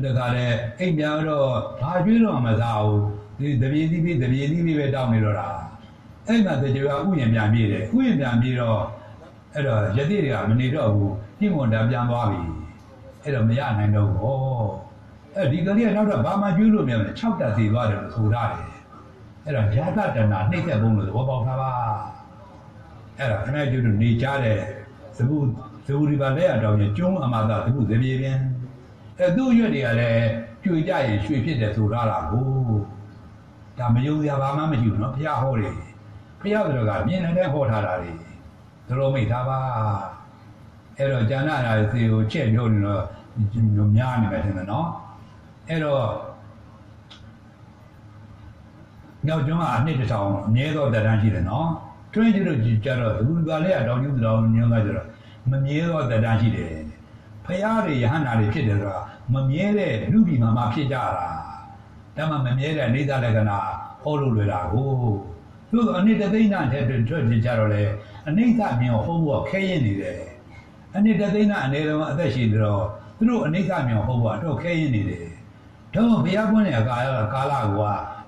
တခါလေအိမ်ပြန်တော့ဘာကျွေးတော့မစားဘူးဒီတပြေးသီးပြီးတပြေးသီးပြီးပဲတောင်းနေတော့တာအဲ့မှာတကြွကဥယျာဉ်ပြန်ပြေးတယ်ဥယျာဉ်ပြန်ပြေးတော့အဲ့တော့ယတိတွေကမနေတော့ဘူးပြင်းမွန်တာပြန်သွားပြီအဲ့တော့မရနိုင်တော့ဘူးဟောအဲ့ဒီကလေးကနောက်တော့ဘာမှကျွေးလို့မရဘူး6တက်စီသွားတယ်လို့ဆိုထားတယ်အဲ့တော့ယာသတနာနှိမ့်သက်ပုံလို့သဘောပေါက်တာပါအဲ့ဒါခဏကျွေးလို့နေကြတဲ့သဘုသဘုဒီပါလက်ရတော်ကြီးကျုံးအမသာသဘုသပြေပြန် အဲ့သူ့ရွက်တွေကလည်းကျွေကြရင်ရွှေဖြစ်တယ်ဆိုထားတာကိုဒါမယုံစရာဘာမှမရှိဘူးနော်ဘုရားဟောတယ်ဘုရားတော်ကမြင်နေတဲ့ဟောထားတာတွေတို့လိုမိတ်သားပါအဲ့တော့ဉာဏ်နာရာစီကိုချက်ပြောနေတော့များနေမယ်ထင်တယ်နော်အဲ့တော့မြောက်ကျွန်းကအနှစ်တစ်ထောင်အမြဲသောတရားရှိတယ်နော်တွင်းကျတော့ကြတော့သူကလည်းအတော်ကျူးတော်ညွှန်းသားကြတော့မမြဲသောတရားရှိတယ် ဖရာတွေယဟန္တာတွေဖြစ်တယ်ဆိုတာမမြဲတဲ့လူပြည်မှာမှဖြစ်ကြတာဒါမှမမြဲတဲ့အိဋ္ဌလက္ခဏာဟောလို့လွယ်တာကိုသူအနှစ်တသိန်းနဲ့ထက်ထွက်ကြကြတော့လေအနိစ္စမြင်ဟောဖို့ခဲရင်နေတယ်အနှစ်တသိန်းနဲ့အနေတော့အသက်ရှင်နေတော့သူတို့အနိစ္စမြင်ဟောဖို့အတော့ခဲရင်နေတယ်တော့ဘုရားပွင့်တဲ့ကာလကာလက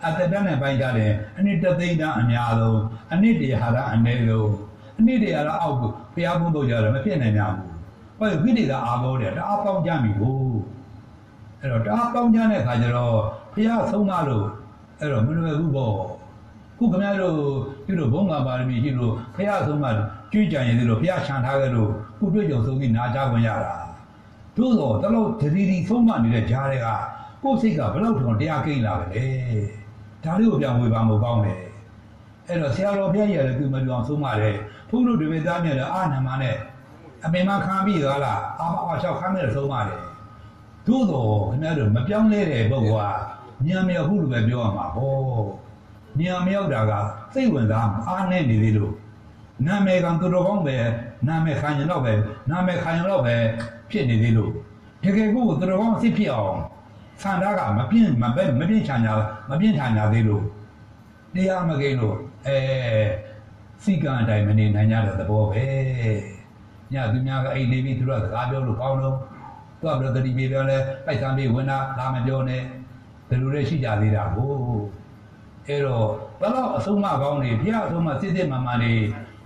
အတ္တတနဲ့ပိုင်းကြတယ်အနှစ်တသိန်းတအများဆုံးအနှစ်တရာရအနေဆုံးအနှစ်တရာရအောက်ကိုဘုရားပွင့်တော့ကြတယ်မဖြစ်နိုင်ကြဘူး ဟောဝိသေသအာဘောတဲ့တအားပေါင်းကြပြီကိုအဲ့တော့တအားပေါင်းကြတဲ့ခါကျတော့ဘုရားဆုံးမလို့အဲ့တော့မလွယ်ဘူးပေါ့ခုခင်ဗျားတို့ပြုလို့ဘုံငါပါရမီရှိလို့ဘုရားဆုံးမကြွေးကြံရည်လို့ဘုရားခြံထားခဲ့လို့ခုတွေ့ကြုံဆုံးပြီးနာကြခွင့်ရတာသို့တော့တလို့တတိတိဆုံးမနေတဲ့ကြားတွေကကိုယ်စိတ်ကဘလောက်ထုံတရားကိန်းလာပဲလေဒါလေးကိုပြန်ဝေပါမကောင်းတယ်အဲ့တော့ဆရာတော်ဘုရားကြီးလည်းသူမပြောအောင်ဆုံးမတယ်ဘုန်းတို့ဒီမေသားမြတ်လည်းအာနမနဲ့ အပင်မခံပြီးသားလားအာမအချောက်ခမ်းနဲ့ဆုံးမတယ်သို့တော့ခင်ဗျားတို့မပြောင်းလဲတဲ့ပုဂ္ဂိုလ်ကညံမြောက်ဘူးလို့ပဲပြောရမှာဟောညံမြောက်တာကစိတ်ဝင်စားအားနဲ့နေသေးလို့နာမည်ကသူတော်ကောင်းပဲနာမည်ခံရင်တော့ပဲနာမည်ခံရင်တော့ပဲဖြစ်နေသေးလို့တကယ်ကိုသူတော်ကောင်းစိတ်ဖြစ်အောင်ဆန္ဒကမပြင်းမပဲမပြင်းချာညာမပြင်းချာညာသေးလို့တရားမကိလို့အဲစိကံအတိုင်းမနေနိုင်ကြတဲ့သဘောပဲ ညသူများကအိမ်နေပြီးသူတို့ကစကားပြောလို့ကောင်းလို့သူကဘယ်လိုတတိပြေပြောလဲပိုက်ဆံပြေဝင်တာလာမပြောနဲ့ဘယ်လိုလဲရှိကြသေးတာကိုအဲ့တော့ဘလောက်အဆုံးမကောင်းနေဘုရားအဆုံးမစစ်စစ်မှန်မှန်နေ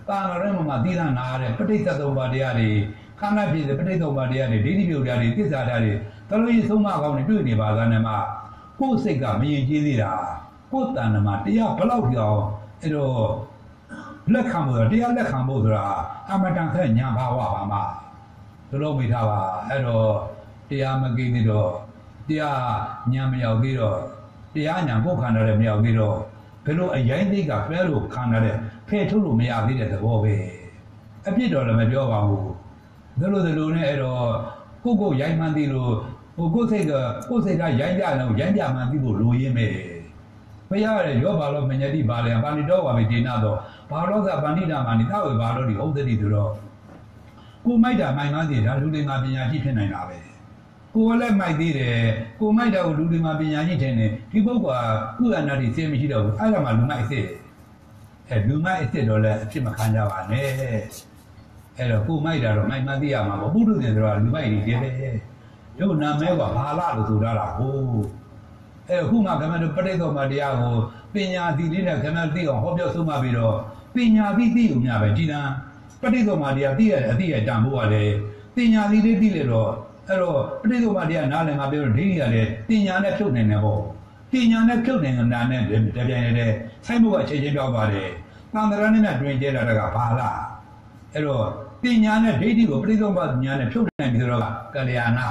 တာငရဲမှမှသီးသနာရတဲ့ပဋိစ္စသုံးပါးတရားတွေခန္ဓာဖြစ်တဲ့ပဋိသုံးပါးတရားတွေဒိဋ္ဌိပြုတ်တရားတွေသစ္စာတရားတွေတလို့ရဆုံးမကောင်းနေတွေ့နေပါသားနဲ့မှကိုယ်စိတ်ကမရင်ကြီးသေးတာကိုယ်တဏ္ဍမှာတရားဘလောက်ပြောင်းအဲ့တော့ လက်ခံဖို့တရားလက်ခံဖို့ဆိုတာအမတန်ခက်ညာဘာဝပါမှာဘလို့မိထားပါအဲ့တော့တရားမကိသေးတော့တရားညာမရောက်သေးတော့တရားညာကိုယ်ခန္ဓာလည်းမရောက်သေးတော့ဘယ်လိုအရင်သိကဖဲလို့ခန္ဓာတဲ့ဖဲထုတ်လို့မရသေးတဲ့သဘောပဲအပြစ်တော်လည်းမပြောပါဘူးဒါလို့ဒါလို့နဲ့အဲ့တော့ကိုကိုရိုင်းမှန်းသိလို့ဟိုကိုစိတ်ကကိုစိတ်ကရိုင်းကြလို့ရိုင်းကြမှန်းသိဖို့လိုရင်းပဲ ဘုရားရဲ့ရောဘာလို့မညတိပါလဲပါဠိတော်ပါပြီဒေနာတော့ဘာလို့ကပဏိတာမာနိသဝေဘာလို့ဒီဥဒ္ဒတိဆိုတော့ကိုမိုက်တာမိုင်မှန်းသိဒါလူတွေမှာပညာရှိဖြစ်နိုင်တာပဲကိုကလည်းမိုက်သေးတယ်ကိုမိုက်တာကိုလူတွေမှာပညာရှိထင်တယ်ဒီပုဂ္ဂိုလ်ကကုသနာတိစေမရှိတော့ဘူးအဲ့ဒါမှလူမိုက်အစ်စ်အဲလူမိုက်အစ်စ်တော့လည်းအဖြစ်မခံကြပါနဲ့အဲ့တော့ကိုမိုက်တာတော့မိုက်မှန်းသိရမှာပေါ့ပုထုဇဉ်ဆိုတာလူမိုက်ကြီးတည်းပဲတို့နာမဲကဘာလာလို့ဆိုတာလားဟို အဲ့ခုမှခမတို့ပဋိသောမတရားကိုပညာသီလေးနဲ့ခမသိအောင်ဟောပြောဆုံးမပြီးတော့ပညာသီသိုံများပဲဒီတန်းပဋိသောမတရားသိရတဲ့အသိရတန်ဖို့ကလည်းပညာသီလေးသိလေတော့အဲ့တော့ပဋိသောမတရားနားလည်မှာပြောတော့ဒိဋ္ဌိကလည်းပညာနဲ့ဖြုတ်နိုင်တယ်ပေါ့ပညာနဲ့ဖြုတ်နိုင်တာနဲ့တပြိုင်တည်းဆိုင်ဖို့အချိန်ချင်းပြောက်ပါတယ်သံဃာနဲ့တွင်ကျဲတာကဘာလားအဲ့တော့ပညာနဲ့ဒိဋ္ဌိကိုပဋိသောမညာနဲ့ဖြုတ်နိုင်ပြီးတော့ကလျာဏဒါ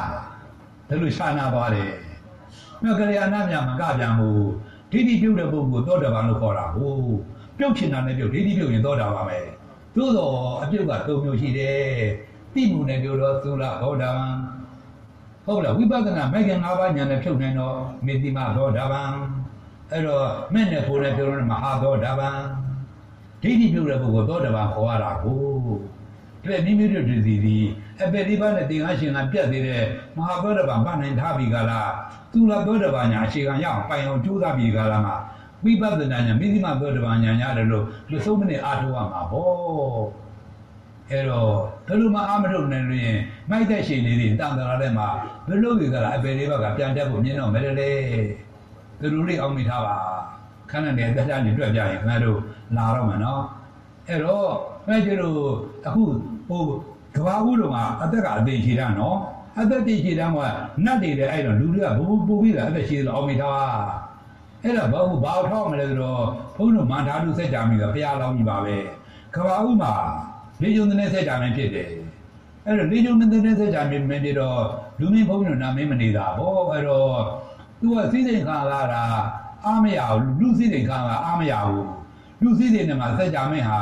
လိုရှာနာပါတယ် မြတ်ကလျာဏမြမကပြန်ဘူးဒိဋ္ဌိပြုတ်တဲ့ပုဂ္ဂိုလ်သောတာပန်လို့ခေါ်တာဟုတ်ပြုတ်ချင်တာနဲ့ပြုတ်ဒိဋ္ဌိပြုတ်ရင်သောတာပန်ပဲသို့တော့အပြုတ်က၃မျိုးရှိတယ်တိမှုနဲ့ပြုတ်တော့သုလသောတာပန်ဟုတ်လားဝိပဿနာမဲ့ခင်၅ပါးညာနဲ့ဖြုတ်နိုင်တော့မေတ္တိမသောတာပန်အဲ့တော့မဲ့နဲ့ဖို့နဲ့ပြုတ်တော့မဟာသောတာပန်ဒိဋ္ဌိပြုတ်တဲ့ပုဂ္ဂိုလ်သောတာပန်ခေါ်ရတာဟုတ် ပြည့်မိမိတို့ဒီစီဒီအပေလေးပါးနဲ့သင်္ဃရှင်ကပြတ်သေးတဲ့မဟာသောတပန်ဗနိုင်ထားပြီကလားသူလာသောတပန်ညာအခြေခံရအောင်ပိုင်အောင်ကြိုးစားပြီကလားမှာဝိပဿနာညာမိသိမသောတပန်ညာရတယ်လို့လူဆုံးမနဲ့အားထုတ်ရမှာဟောအဲ့တော့ဘယ်လိုမှအားမထုတ်နိုင်လို့ရင်မိုက်တဲ့ရှင်လေးတွေတန်တရာထဲမှာဘယ်လိုကြီးကလားအပေလေးပါးကပြန်တက်ဖို့မြင်တော့မယ်လေသူတို့လေးအောင်မိထားပါခဏနဲ့တက်တက်နေတွေ့ကြရင်ခင်ဗျားတို့လာတော့မယ်နော်အဲ့တော့ မဲ့ကျတို့အခုဟိုကဘာဘူးတော့ကအသက်ကအသေးရှိတာနော်အသက်တည်ရှိတဲ့ကနတ်တွေလည်းအဲ့တော့လူတွေကဘိုးဘိုးပြီးတာအသက်ရှိတယ်အောင်မိသားအဲ့တော့ဘာဘူးဘာထောက်မလဲဆိုတော့ဘုန်းတော်မန္တာတုစက်ကြမိတော့ဘုရားလောင်းကြီးပါပဲကဘာဦးမှာလေကျုံတဲ့စက်ကြမင်းဖြစ်တယ်အဲ့တော့လေကျုံတဲ့စက်ကြမင်းမင်းပြတော့လူမင်းဘုန်းတော်နာမင်းမနေတာဟောအဲ့တော့သူကစည်းစိမ်ခါလာတာအားမရဘူးလူစည်းစိမ်ခါကအားမရဘူးလူစည်းစိမ်နဲ့မှာစက်ကြမင်းဟာ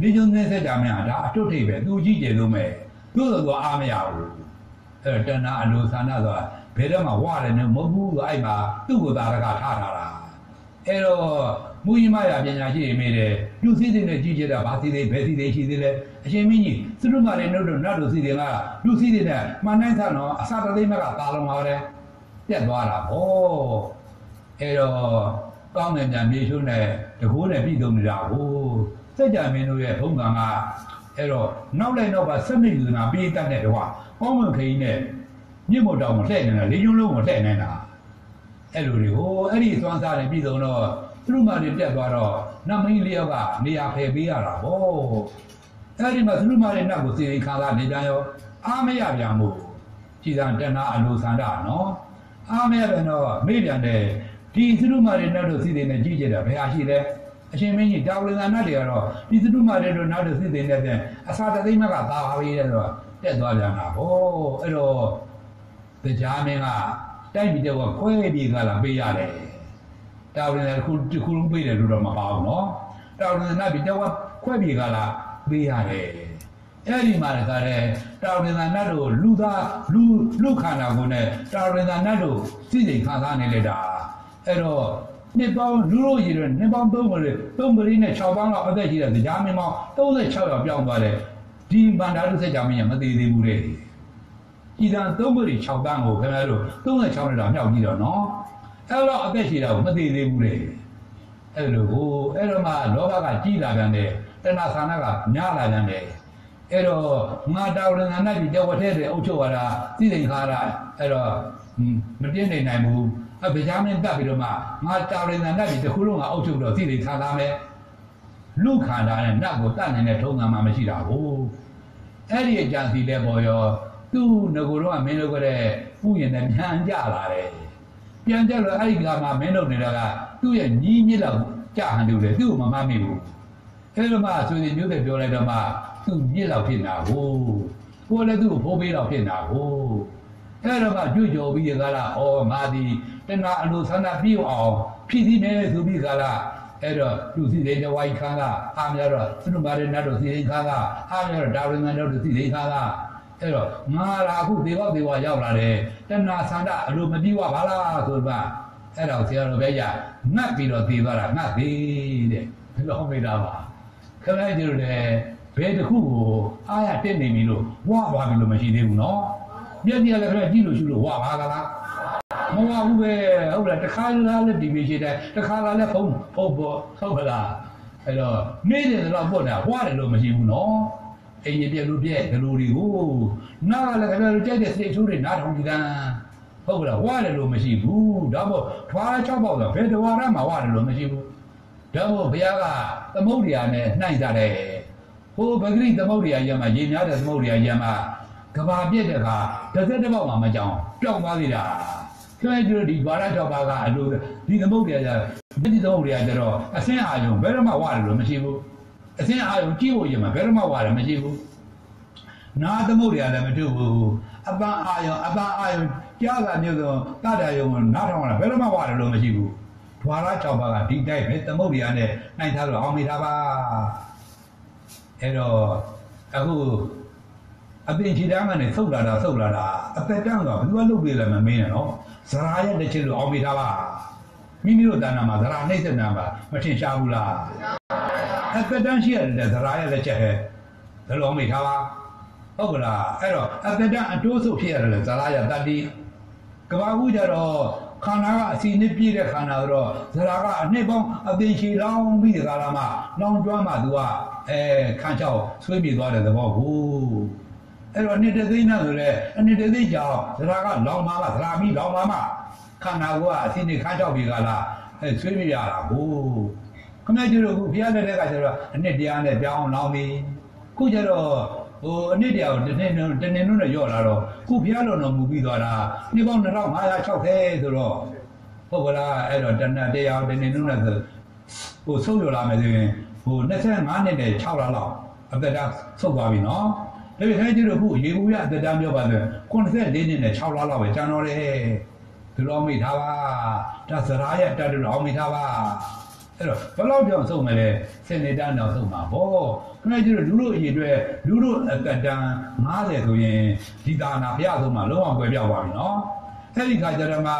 လေကျုံတဲ့စက်ကြမင်းဟာဒါအထွတ်ထိပ်ပဲသူကြီးကျယ်လို့မဲ့သူ့ဆိုတော့အားမရဘူးအဲတဏှာအလိုဆန္ဒဆိုတာဘယ်တော့မှဝရတယ်နဲ့မဟုတ်ဘူးဆိုအဲ့မှာသူ့ကိုသာရကထားထားတာအဲ့တော့မူရင်မရပညာရှိတွေမေးတယ်လူစည်းစိမ်နဲ့ကြီးကြတာဘာစည်းစိမ်ဘယ်စည်းစိမ်ရှိသေးလဲအရှင်မင်းကြီးသူတို့မှလည်းနှုတ်တို့နတ်တို့စည်းစိမ်ကလူစည်းစိမ်နဲ့မှန်နိုင်သနော်အစာတသိမ့်မကပါလုံးပါပဲပြက်သွားတာဗောအဲ့တော့ကောင်းတဲ့ညာမြေချုံးနဲ့တကိုးနဲ့ပြည်သုံးနေတာဟိုစက်ကြမင်းတို့ရဲ့ဘုံကံကအဲ့တော့နောက်လိုက်နောက်ကစနစ်လူနာပြေးတတ်တဲ့တော့ကောင်းမခိန်နဲ့မြင့်မို့တောင်မလှည့်နေတာလေညွန်းလုံးမလှည့်နေတာအဲ့လိုတွေဟိုအဲ့ဒီသွမ်းစားတယ်ပြည်သုံးတော့သူတို့မှတွေပြတ်သွားတော့နတ်မင်းလေးယောက်ကနေရာဖယ်ပေးရတာဗောအဲ့ဒီမှာသူတို့မှတွေနတ်ကိုစီရင်ခါလာနေကြရောအားမရပြန်ဘူးကြည်သာတဏှာအလိုဆန္ဒနော်အားမရပြန်တော့မေ့ပြန်တယ်ဒီသူတို့မှတွေနတ်တို့စီရင်နေကြည့်ကြတာဘယ်ဟာရှိလဲ အရှင်မင်းကြီးတာဝလသာနတ်တွေကတော့ပြည်သူ့မှာတဲ့တော့နောက်တစ်သိသိနဲ့ပြန်အစာတသိမကသာပါပြီတဲ့တော့တက်သွားပြန်တာဟောအဲ့တော့တရားမင်းကတိုက်ပြီးတော့ခွဲပြီးကလာပေးရတယ်တာဝလသာခုတစ်ခုလုံးပေးတယ်လို့တော့မပါဘူးနော်တာဝလသာနတ်ပြီးတော့ခွဲပြီးကလာပေးရတယ်အဲ့ဒီမှာကလည်းတာဝရဏနတ်တို့လူသားလူလူခန္ဓာကိုယ်နဲ့တာဝရဏနတ်တို့သိစိတ်ခံစားနေလေတာအဲ့တော့ နှစ်ပေါင်းလူလို့ရည်တော့နှစ်ပေါင်း3ကလေး3ကလေးနဲ့6ပေါင်းလောက်အသက်ကြီးတဲ့တရားမင်းပေါင်း36ရောက်ပြောင်းသွားတယ်ဒီဗန္ဒာရုစက်ကြမင်းရမသေးသေးဘူးလေဤသာ3ကလေး6တန်းကိုခင်ဗျားတို့36နဲ့တော့မြောက်ကြည့်တော့နော်အဲ့တော့အသက်ရှိတာကိုမသိသေးဘူးလေအဲ့လိုဟိုအဲ့တော့မှလောဘကကြီးလာပြန်တယ်တဏှာဆန္ဒကများလာပြန်တယ်အဲ့တော့ငါတော်ရဏနာကြီးတဝထဲတဲ့အုပ်ချုပ်ရတာသိသိခါရအဲ့တော့မတင်းနေနိုင်ဘူး အဗကြမင်းတက်ပြီးတော့မှငါတော်ရဏနာကြီးတစ်ခုလုံးကအုပ်ချုပ်တော့သိသိခါလာမယ်လူခန္ဓာနဲ့နတ်ကိုတတ်နိုင်တဲ့ထုံးစံမှမရှိတာဘူးအဲ့ဒီအကြံစီလဲပေါ်ရောသူ့ငကိုတော့မင်းတို့ကတဲ့ဥယျာဉ်နဲ့မြန်ကြလာတယ်ပြန်ကြတော့အဲ့ဒီကမှာမင်းတို့နေတာကသူ့ရဲ့ညီးမြစ်လောက်ကြာဟန်တူတယ်သူ့ကိုမမမိဘူးအဲ့လိုမှဆိုရင်မျိုးတွေပြောလိုက်တော့မှသူ့မြစ်လောက်ဖြစ်နေတာကိုကိုလည်းသူ့ကိုဖိုးပေးတော့ဖြစ်နေတာကို အဲ့တော့မှကြွကြော်ပြီးကလာဩငါဒီတဏှာအလိုဆန္ဒပြည့်အောင်ဖြစ်စီမယ်ဆိုပြီးကလာအဲ့တော့သူစီတဲ့ဝိုင်းခါကအားများတော့သူတို့မာရနတ်တို့စီရင်ခါကအားများတော့ဒါဝိငန်တို့စီရင်ခါကအဲ့တော့ငါလာအခုဒေဝဒေဝရောက်လာတယ်တဏှာဆန္ဒအလိုမပြေဝပါလားဆိုတော့အဲ့တော့ဆရာတော်ပဲရငတ်ပြီးတော့သေသွားတာငတ်သေးတဲ့ဘယ်လိုမိတာပါခမည်းတို့လည်းဘယ်တစ်ခုကိုအားရတက်နေပြီလို့ဝါပါပြီလို့မရှိသေးဘူးနော် မျက်စိလည်းခမည်းကြည့်လို့ရှိလို့ဝါပါကလားမဝဘူးပဲဟုတ်လားတခါလားလည်းဒီမေရှိတယ်တခါလားလည်းဖုံးဖုံးပေါ်ဟုတ်ကလားအဲ့တော့မေးတယ်တော့ပို့တာဝါတယ်လို့မရှိဘူးနော်အိမ်ရပြက်လို့ပြက်ဂလူတွေကိုနားလည်းခင်ဗျားတို့ကြိုက်တဲ့စိတ်ဆိုးတွေနားထောင်ကြည့်တာဟုတ်လားဝရတယ်လို့မရှိဘူးဒါမို့ထွား၆ပေါက်တော့ဘယ်တဝါရမှာဝရတယ်လို့မရှိဘူးဒါမို့ဘုရားကသမုဒ္ဒရာနဲ့နှိုက်ကြတယ်ဟိုပဂရိသမုဒ္ဒရာရမှာရေများတဲ့သမုဒ္ဒရာရမှာ ကဘာပြက်တဲ့ခါတစ်သက်တစ်ပေါက်မှမကြောင်ပျောက်သွားသေးတာကျွဲကျိုးဒီဘာရ၆ပါးကအလိုဒီသမုဒ္ဒရာကြဒီသမုဒ္ဒရာကြတော့အစင်းအာယုံဘယ်တော့မှဝရတယ်လို့မရှိဘူးအစင်းအာယုံကြည့်ဖို့ရမှာဘယ်တော့မှဝရတယ်မရှိဘူးနာသမုဒ္ဒရာလည်းမတွေ့ဘူးအပန်းအာယုံအပန်းအာယုံကြားတာမျိုးဆိုတတယုံကိုနားထောင်တာဘယ်တော့မှဝရတယ်လို့မရှိဘူးဓွာရ6ပါးကဒီတိုက်ပဲသမုဒ္ဒရာနဲ့နှိုင်းထားလို့အောင်မိတာပါအဲ့တော့အခု အပင်ခြေတန်းကနေဆုတ်လာတာဆုတ်လာတာအသက်တန်းတော့ဘယ်သူကလုပ်ပေးလဲမမင်းနဲ့နော်ဇရာရဲ့လက်ချက်လို့အောင်မိတာပါမိမိတို့တဏ္ဍာမှာဇရာနှိမ့်စက်နာပါမထင်ရှားဘူးလားအသက်တန်းရှိရတယ်ဇရာရဲ့လက်ချက်ဟဲ့ဘယ်လိုအောင်မိတာပါဟုတ်ကလားအဲ့တော့အတ္တအတိုးဆုပ်ဖြစ်ရတယ်လေဇာလာယတတ္တိကဘာဘူးကြတော့ခန္ဓာကအစီနှစ်ပြည့်တဲ့ခန္ဓာတော့ဇရာကအနှစ်ပေါင်းအပင်ချီလောင်းပြီးတဲ့ကာလမှာလောင်းကျွမ်းမှသူကအဲခန်းချောက်ဆွေးပြေသွားတဲ့သဘောကို အဲ့တော့နှစ်တသိန်းနဲ့ဆိုလဲအနှစ်တသိန်းကြောင့်ဇရာကလောင်းမှမှဇရာမီလောင်းမှမှခန္ဓာကအစီနှစ်ခန်းချောက်ပြီးကာလအဲဆွေးပြေရတာကိုခမကျတို့ကဘုရားလက်ထက်ကကျတော့အနှစ်တရားနဲ့ပြောင်းလောင်းပြီးခုကျတော့ဟိုအနည်းတရားကိုတနေ့တနေ့လုံးနဲ့ရော့လာတော့ခုဘုရားတော်တော်မူပြီးသွားတာနှစ်ပေါင်း2560ဆိုတော့ဟုတ်ကလားအဲ့တော့တဏ္ဍတရားတနေ့လုံးနဲ့ဆိုဟိုဆုံးရလာမယ်ဆိုရင်ဟို25နှစ်နဲ့6လလောက်အသက်တာဆုတ်သွားပြီနော် ဒါပေမဲ့ကျတော့ခုရေဘူးရအသက်တာပြောပါဆို84နှစ်နဲ့6လလောက်ပဲကျန်တော့တယ်သူတော်မိထားပါဒါစရာရဲ့တတ်တော်အောင်မိထားပါအဲ့တော့ဘယ်လောက်ကြောင်ဆုံးမလဲစနေတန်းတော့ဆုံးမှာဗောခဏကျတော့လူတို့အရေးအတွက်လူတို့အသက်တန်း90ဆိုရင်ဒီသာနာဘုရားဆုံးမှာလုံးဝကွယ်ပြောက်သွားပြီနော်အဲ့ဒီခါကျတော့မှ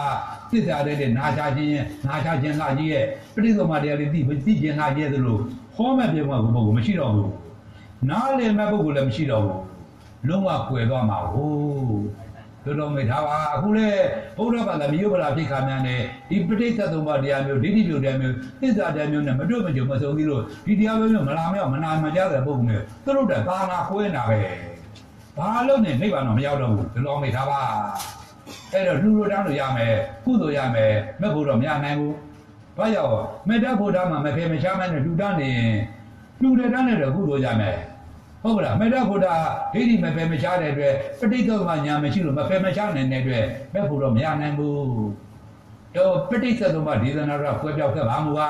သစ္စာတဲ့နာချခြင်းနာချခြင်းကကြီးရဲ့ပဋိသမတရားလေးသိသိခြင်းကကြီးရဲ့သလိုဟောမဲ့ပြေမှာဘုပုဂ္ဂိုလ်မရှိတော့ဘူးနားလည်မဲ့ပုဂ္ဂိုလ်လည်းမရှိတော့ဘူး လုံးဝကွယ်သွားမှာဟုတ်တော်တော်မေထားပါအခုလေဘုရားဘာသာမြို့ဗလာဖိခါများနဲ့ဒီပဋိသသုံးပါးတရားမျိုးဒိဋ္ဌိမျိုးတရားမျိုးသစ္စာတရားမျိုးနဲ့မတွေ့မကြုံမဆုံးသေးလို့ဒီတရားမျိုးမလာမြောက်မနာမကြတဲ့ပုဂ္ဂိုလ်မျိုးသူတို့တဲ့သာနာခွဲနေတာပဲဘာလို့နဲ့နိဗ္ဗာန်တော့မရောက်တော့ဘူးတော်တော်မေထားပါအဲ့တော့လူလိုတန်းလို့ရမယ်ကုသိုလ်ရမယ်မဲ့ဖို့တော့မရနိုင်ဘူးဘာကြောင့်မေတ္တာဘုရားမှာမဖေမရှားမဲနဲ့လူတန်းနေလူတဲ့တန်းနဲ့တော့ကုသိုလ်ရမယ် ဟုတ်ကလားမေတ္တာဘုရားဒိဋ္ဌိမဖေမရှားတဲ့အတွက်ပဋိသုမညာမရှိလို့မဖေမရှားနိုင်တဲ့အတွက်မဲ့ဖို့တော့မရနိုင်ဘူးတော့ပဋိသသမဒေသနာရကွဲပြောက်ခဲ့ပါမူဟာ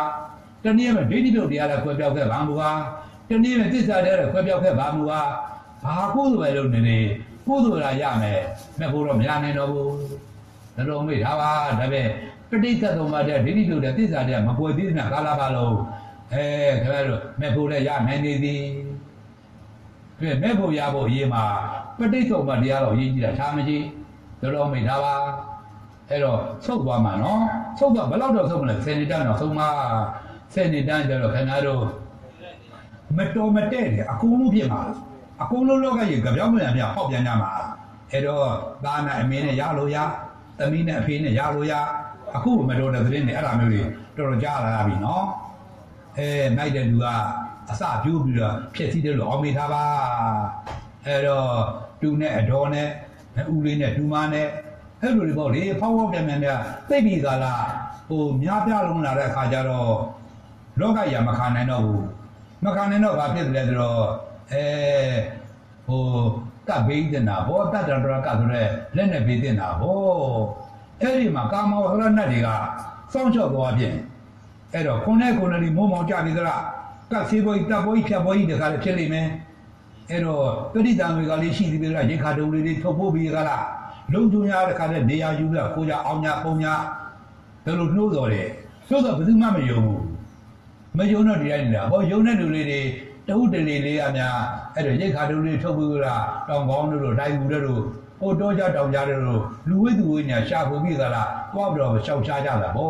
တနည်းမဲ့ဒိဋ္ဌိပြုတ်တရားလည်းကွဲပြောက်ခဲ့ပါမူဟာတနည်းမဲ့သစ္စာတရားလည်းကွဲပြောက်ခဲ့ပါမူဟာဘာကုသိုလ်ပဲလို့နေနေကုသိုလ်လာရမယ်မဲ့ဖို့တော့မရနိုင်တော့ဘူးဒါတော့မေ့ထားပါဒါပဲပဋိသသမတရားဒိဋ္ဌိပြုတ်တဲ့သစ္စာတရားမကွယ်သေးတဲ့ကာလပါလုံးအဲခင်ဗျားတို့မဲ့ဖို့လည်းရနိုင်နေသည် ပြည့်မဲ့ဖို့ရဖို့အရေးမှာပဋိသုမတရားတော့အရေးကြီးတာထားမကြည့်တော်တော်မိထားပါအဲ့တော့ဆုတ်သွားမှာနော်ဆုတ်သွားဘယ်လောက်တော့ဆုတ်မလဲ10နှစ်တန်းတော့ဆုံးမ10နှစ်တန်းကျတော့ခင်ဗျားတို့မတော်မတဲ့တယ်အကုန်လုံးဖြစ်မှာအကုန်လုံးလောကကြီးကြပြောင်းမြန်မြန်ဟောက်ပြန်ကြမှာအဲ့တော့သားနဲ့အမင်းနဲ့ရလို့ရသမီးနဲ့အဖေနဲ့ရလို့ရအခုမတော်တဲ့သတင်းတွေအဲ့ဒါမျိုးတွေတော်တော်ကြားလာပြီနော်အဲနိုင်တဲ့လူက အစပြိုးပြီးတော့ဖြစ်စည်းတယ်လို့အောင်မေးထားပါအဲ့တော့တူနဲ့အတော်နဲ့ဦးလေးနဲ့ဒူမနဲ့အဲ့လိုတွေပေါ့လေဖောက်ဖောက်ပြန်ပြန်ပြန်သိပြီသာလားဟိုများပြလုံးလာတဲ့အခါကျတော့လောကကြီးမခံနိုင်တော့ဘူးမခံနိုင်တော့ဘာဖြစ်တယ်လဲဆိုတော့အဲဟိုကပ်ဘေးတင်တာဘောတတ္တရကဆိုတဲ့လက်နဲ့ဘေးတင်တာဘောအဲ့ဒီမှာကာမောဟရဏတ်တွေကစောင့်ချော့သွားပြင်အဲ့တော့ခုနဲ့ခုနဲ့ဒီမိုးမောင်ကြနေသလား ကပ်ဆေးဘောကြီးတပ်ဘောကြီးဖြတ်ဘောကြီးတခါလည်းဖြစ်လိမ့်မယ်အဲ့တော့ပရိသံတွေကလေးရှိသေးတယ်လားရေခါတုံလေးတွေထုတ်ဖို့ပြီးကြလားလုံချုံရတဲ့ခါနဲ့နေရာယူပြီးကိုကြအောင်ညာပုံညာဘယ်လိုနှိုးတော်တယ်သို့တော့ဘယ်သူမှမယုံဘူးမယုံတော့ဒီတိုင်းနေတာဟောယုံတဲ့လူလေးတွေတဟုတလေလေးအများအဲ့တော့ရိတ်ခါတုံလေးထုတ်ပြီးကြလားတောင်ကောင်းတို့တိုင်းဘူးတို့ဟိုတော့ကြတောင်ကြတို့လူဝိသူဝိညာရှာဖို့ပြီးကြလားတွားပြီးတော့ရှောက်ရှားကြတာဟော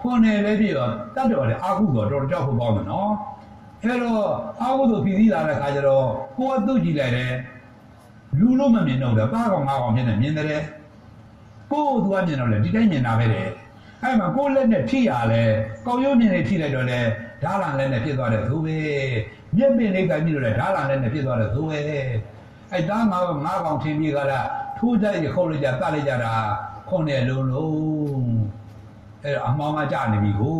ခွန်နယ်လည်းပြတော့တတ်တော်လည်းအာဟုတော့တော်တော်ကြောက်ဖို့ပေါင်းမယ်နော်အဲ့တော့အာဟုတို့ပြည်စည်းလာတဲ့ခါကျတော့ကိုယ်ကသူ့ကြည့်လိုက်တယ်လူလို့မမြင်တော့ဘူးပါကောင်ငါကောင်ဖြစ်နေမြင်တယ်ကိုယ်သူကမြင်တော့လေဒီတိုင်းမြင်တာပဲတဲ့အဲ့မှာကိုယ်လက်နဲ့ထိရလဲကောင်းရုံးမြင်နေထိလိုက်တော့လေဓာလန်လက်နဲ့ဖြစ်သွားတယ်သူပဲမျက်ပင်လေးကကြည့်လို့လေဓာလန်လက်နဲ့ဖြစ်သွားတယ်သူပဲအဲ့ဒါငါငါကောင်ထင်ပြီးကြတာထိုးတိုက်ခုတ်လိုက်ကြတတ်လိုက်ကြတာခုနဲ့လုံးလုံး အဲ့တော့အမောင်းမကြနေပြီကို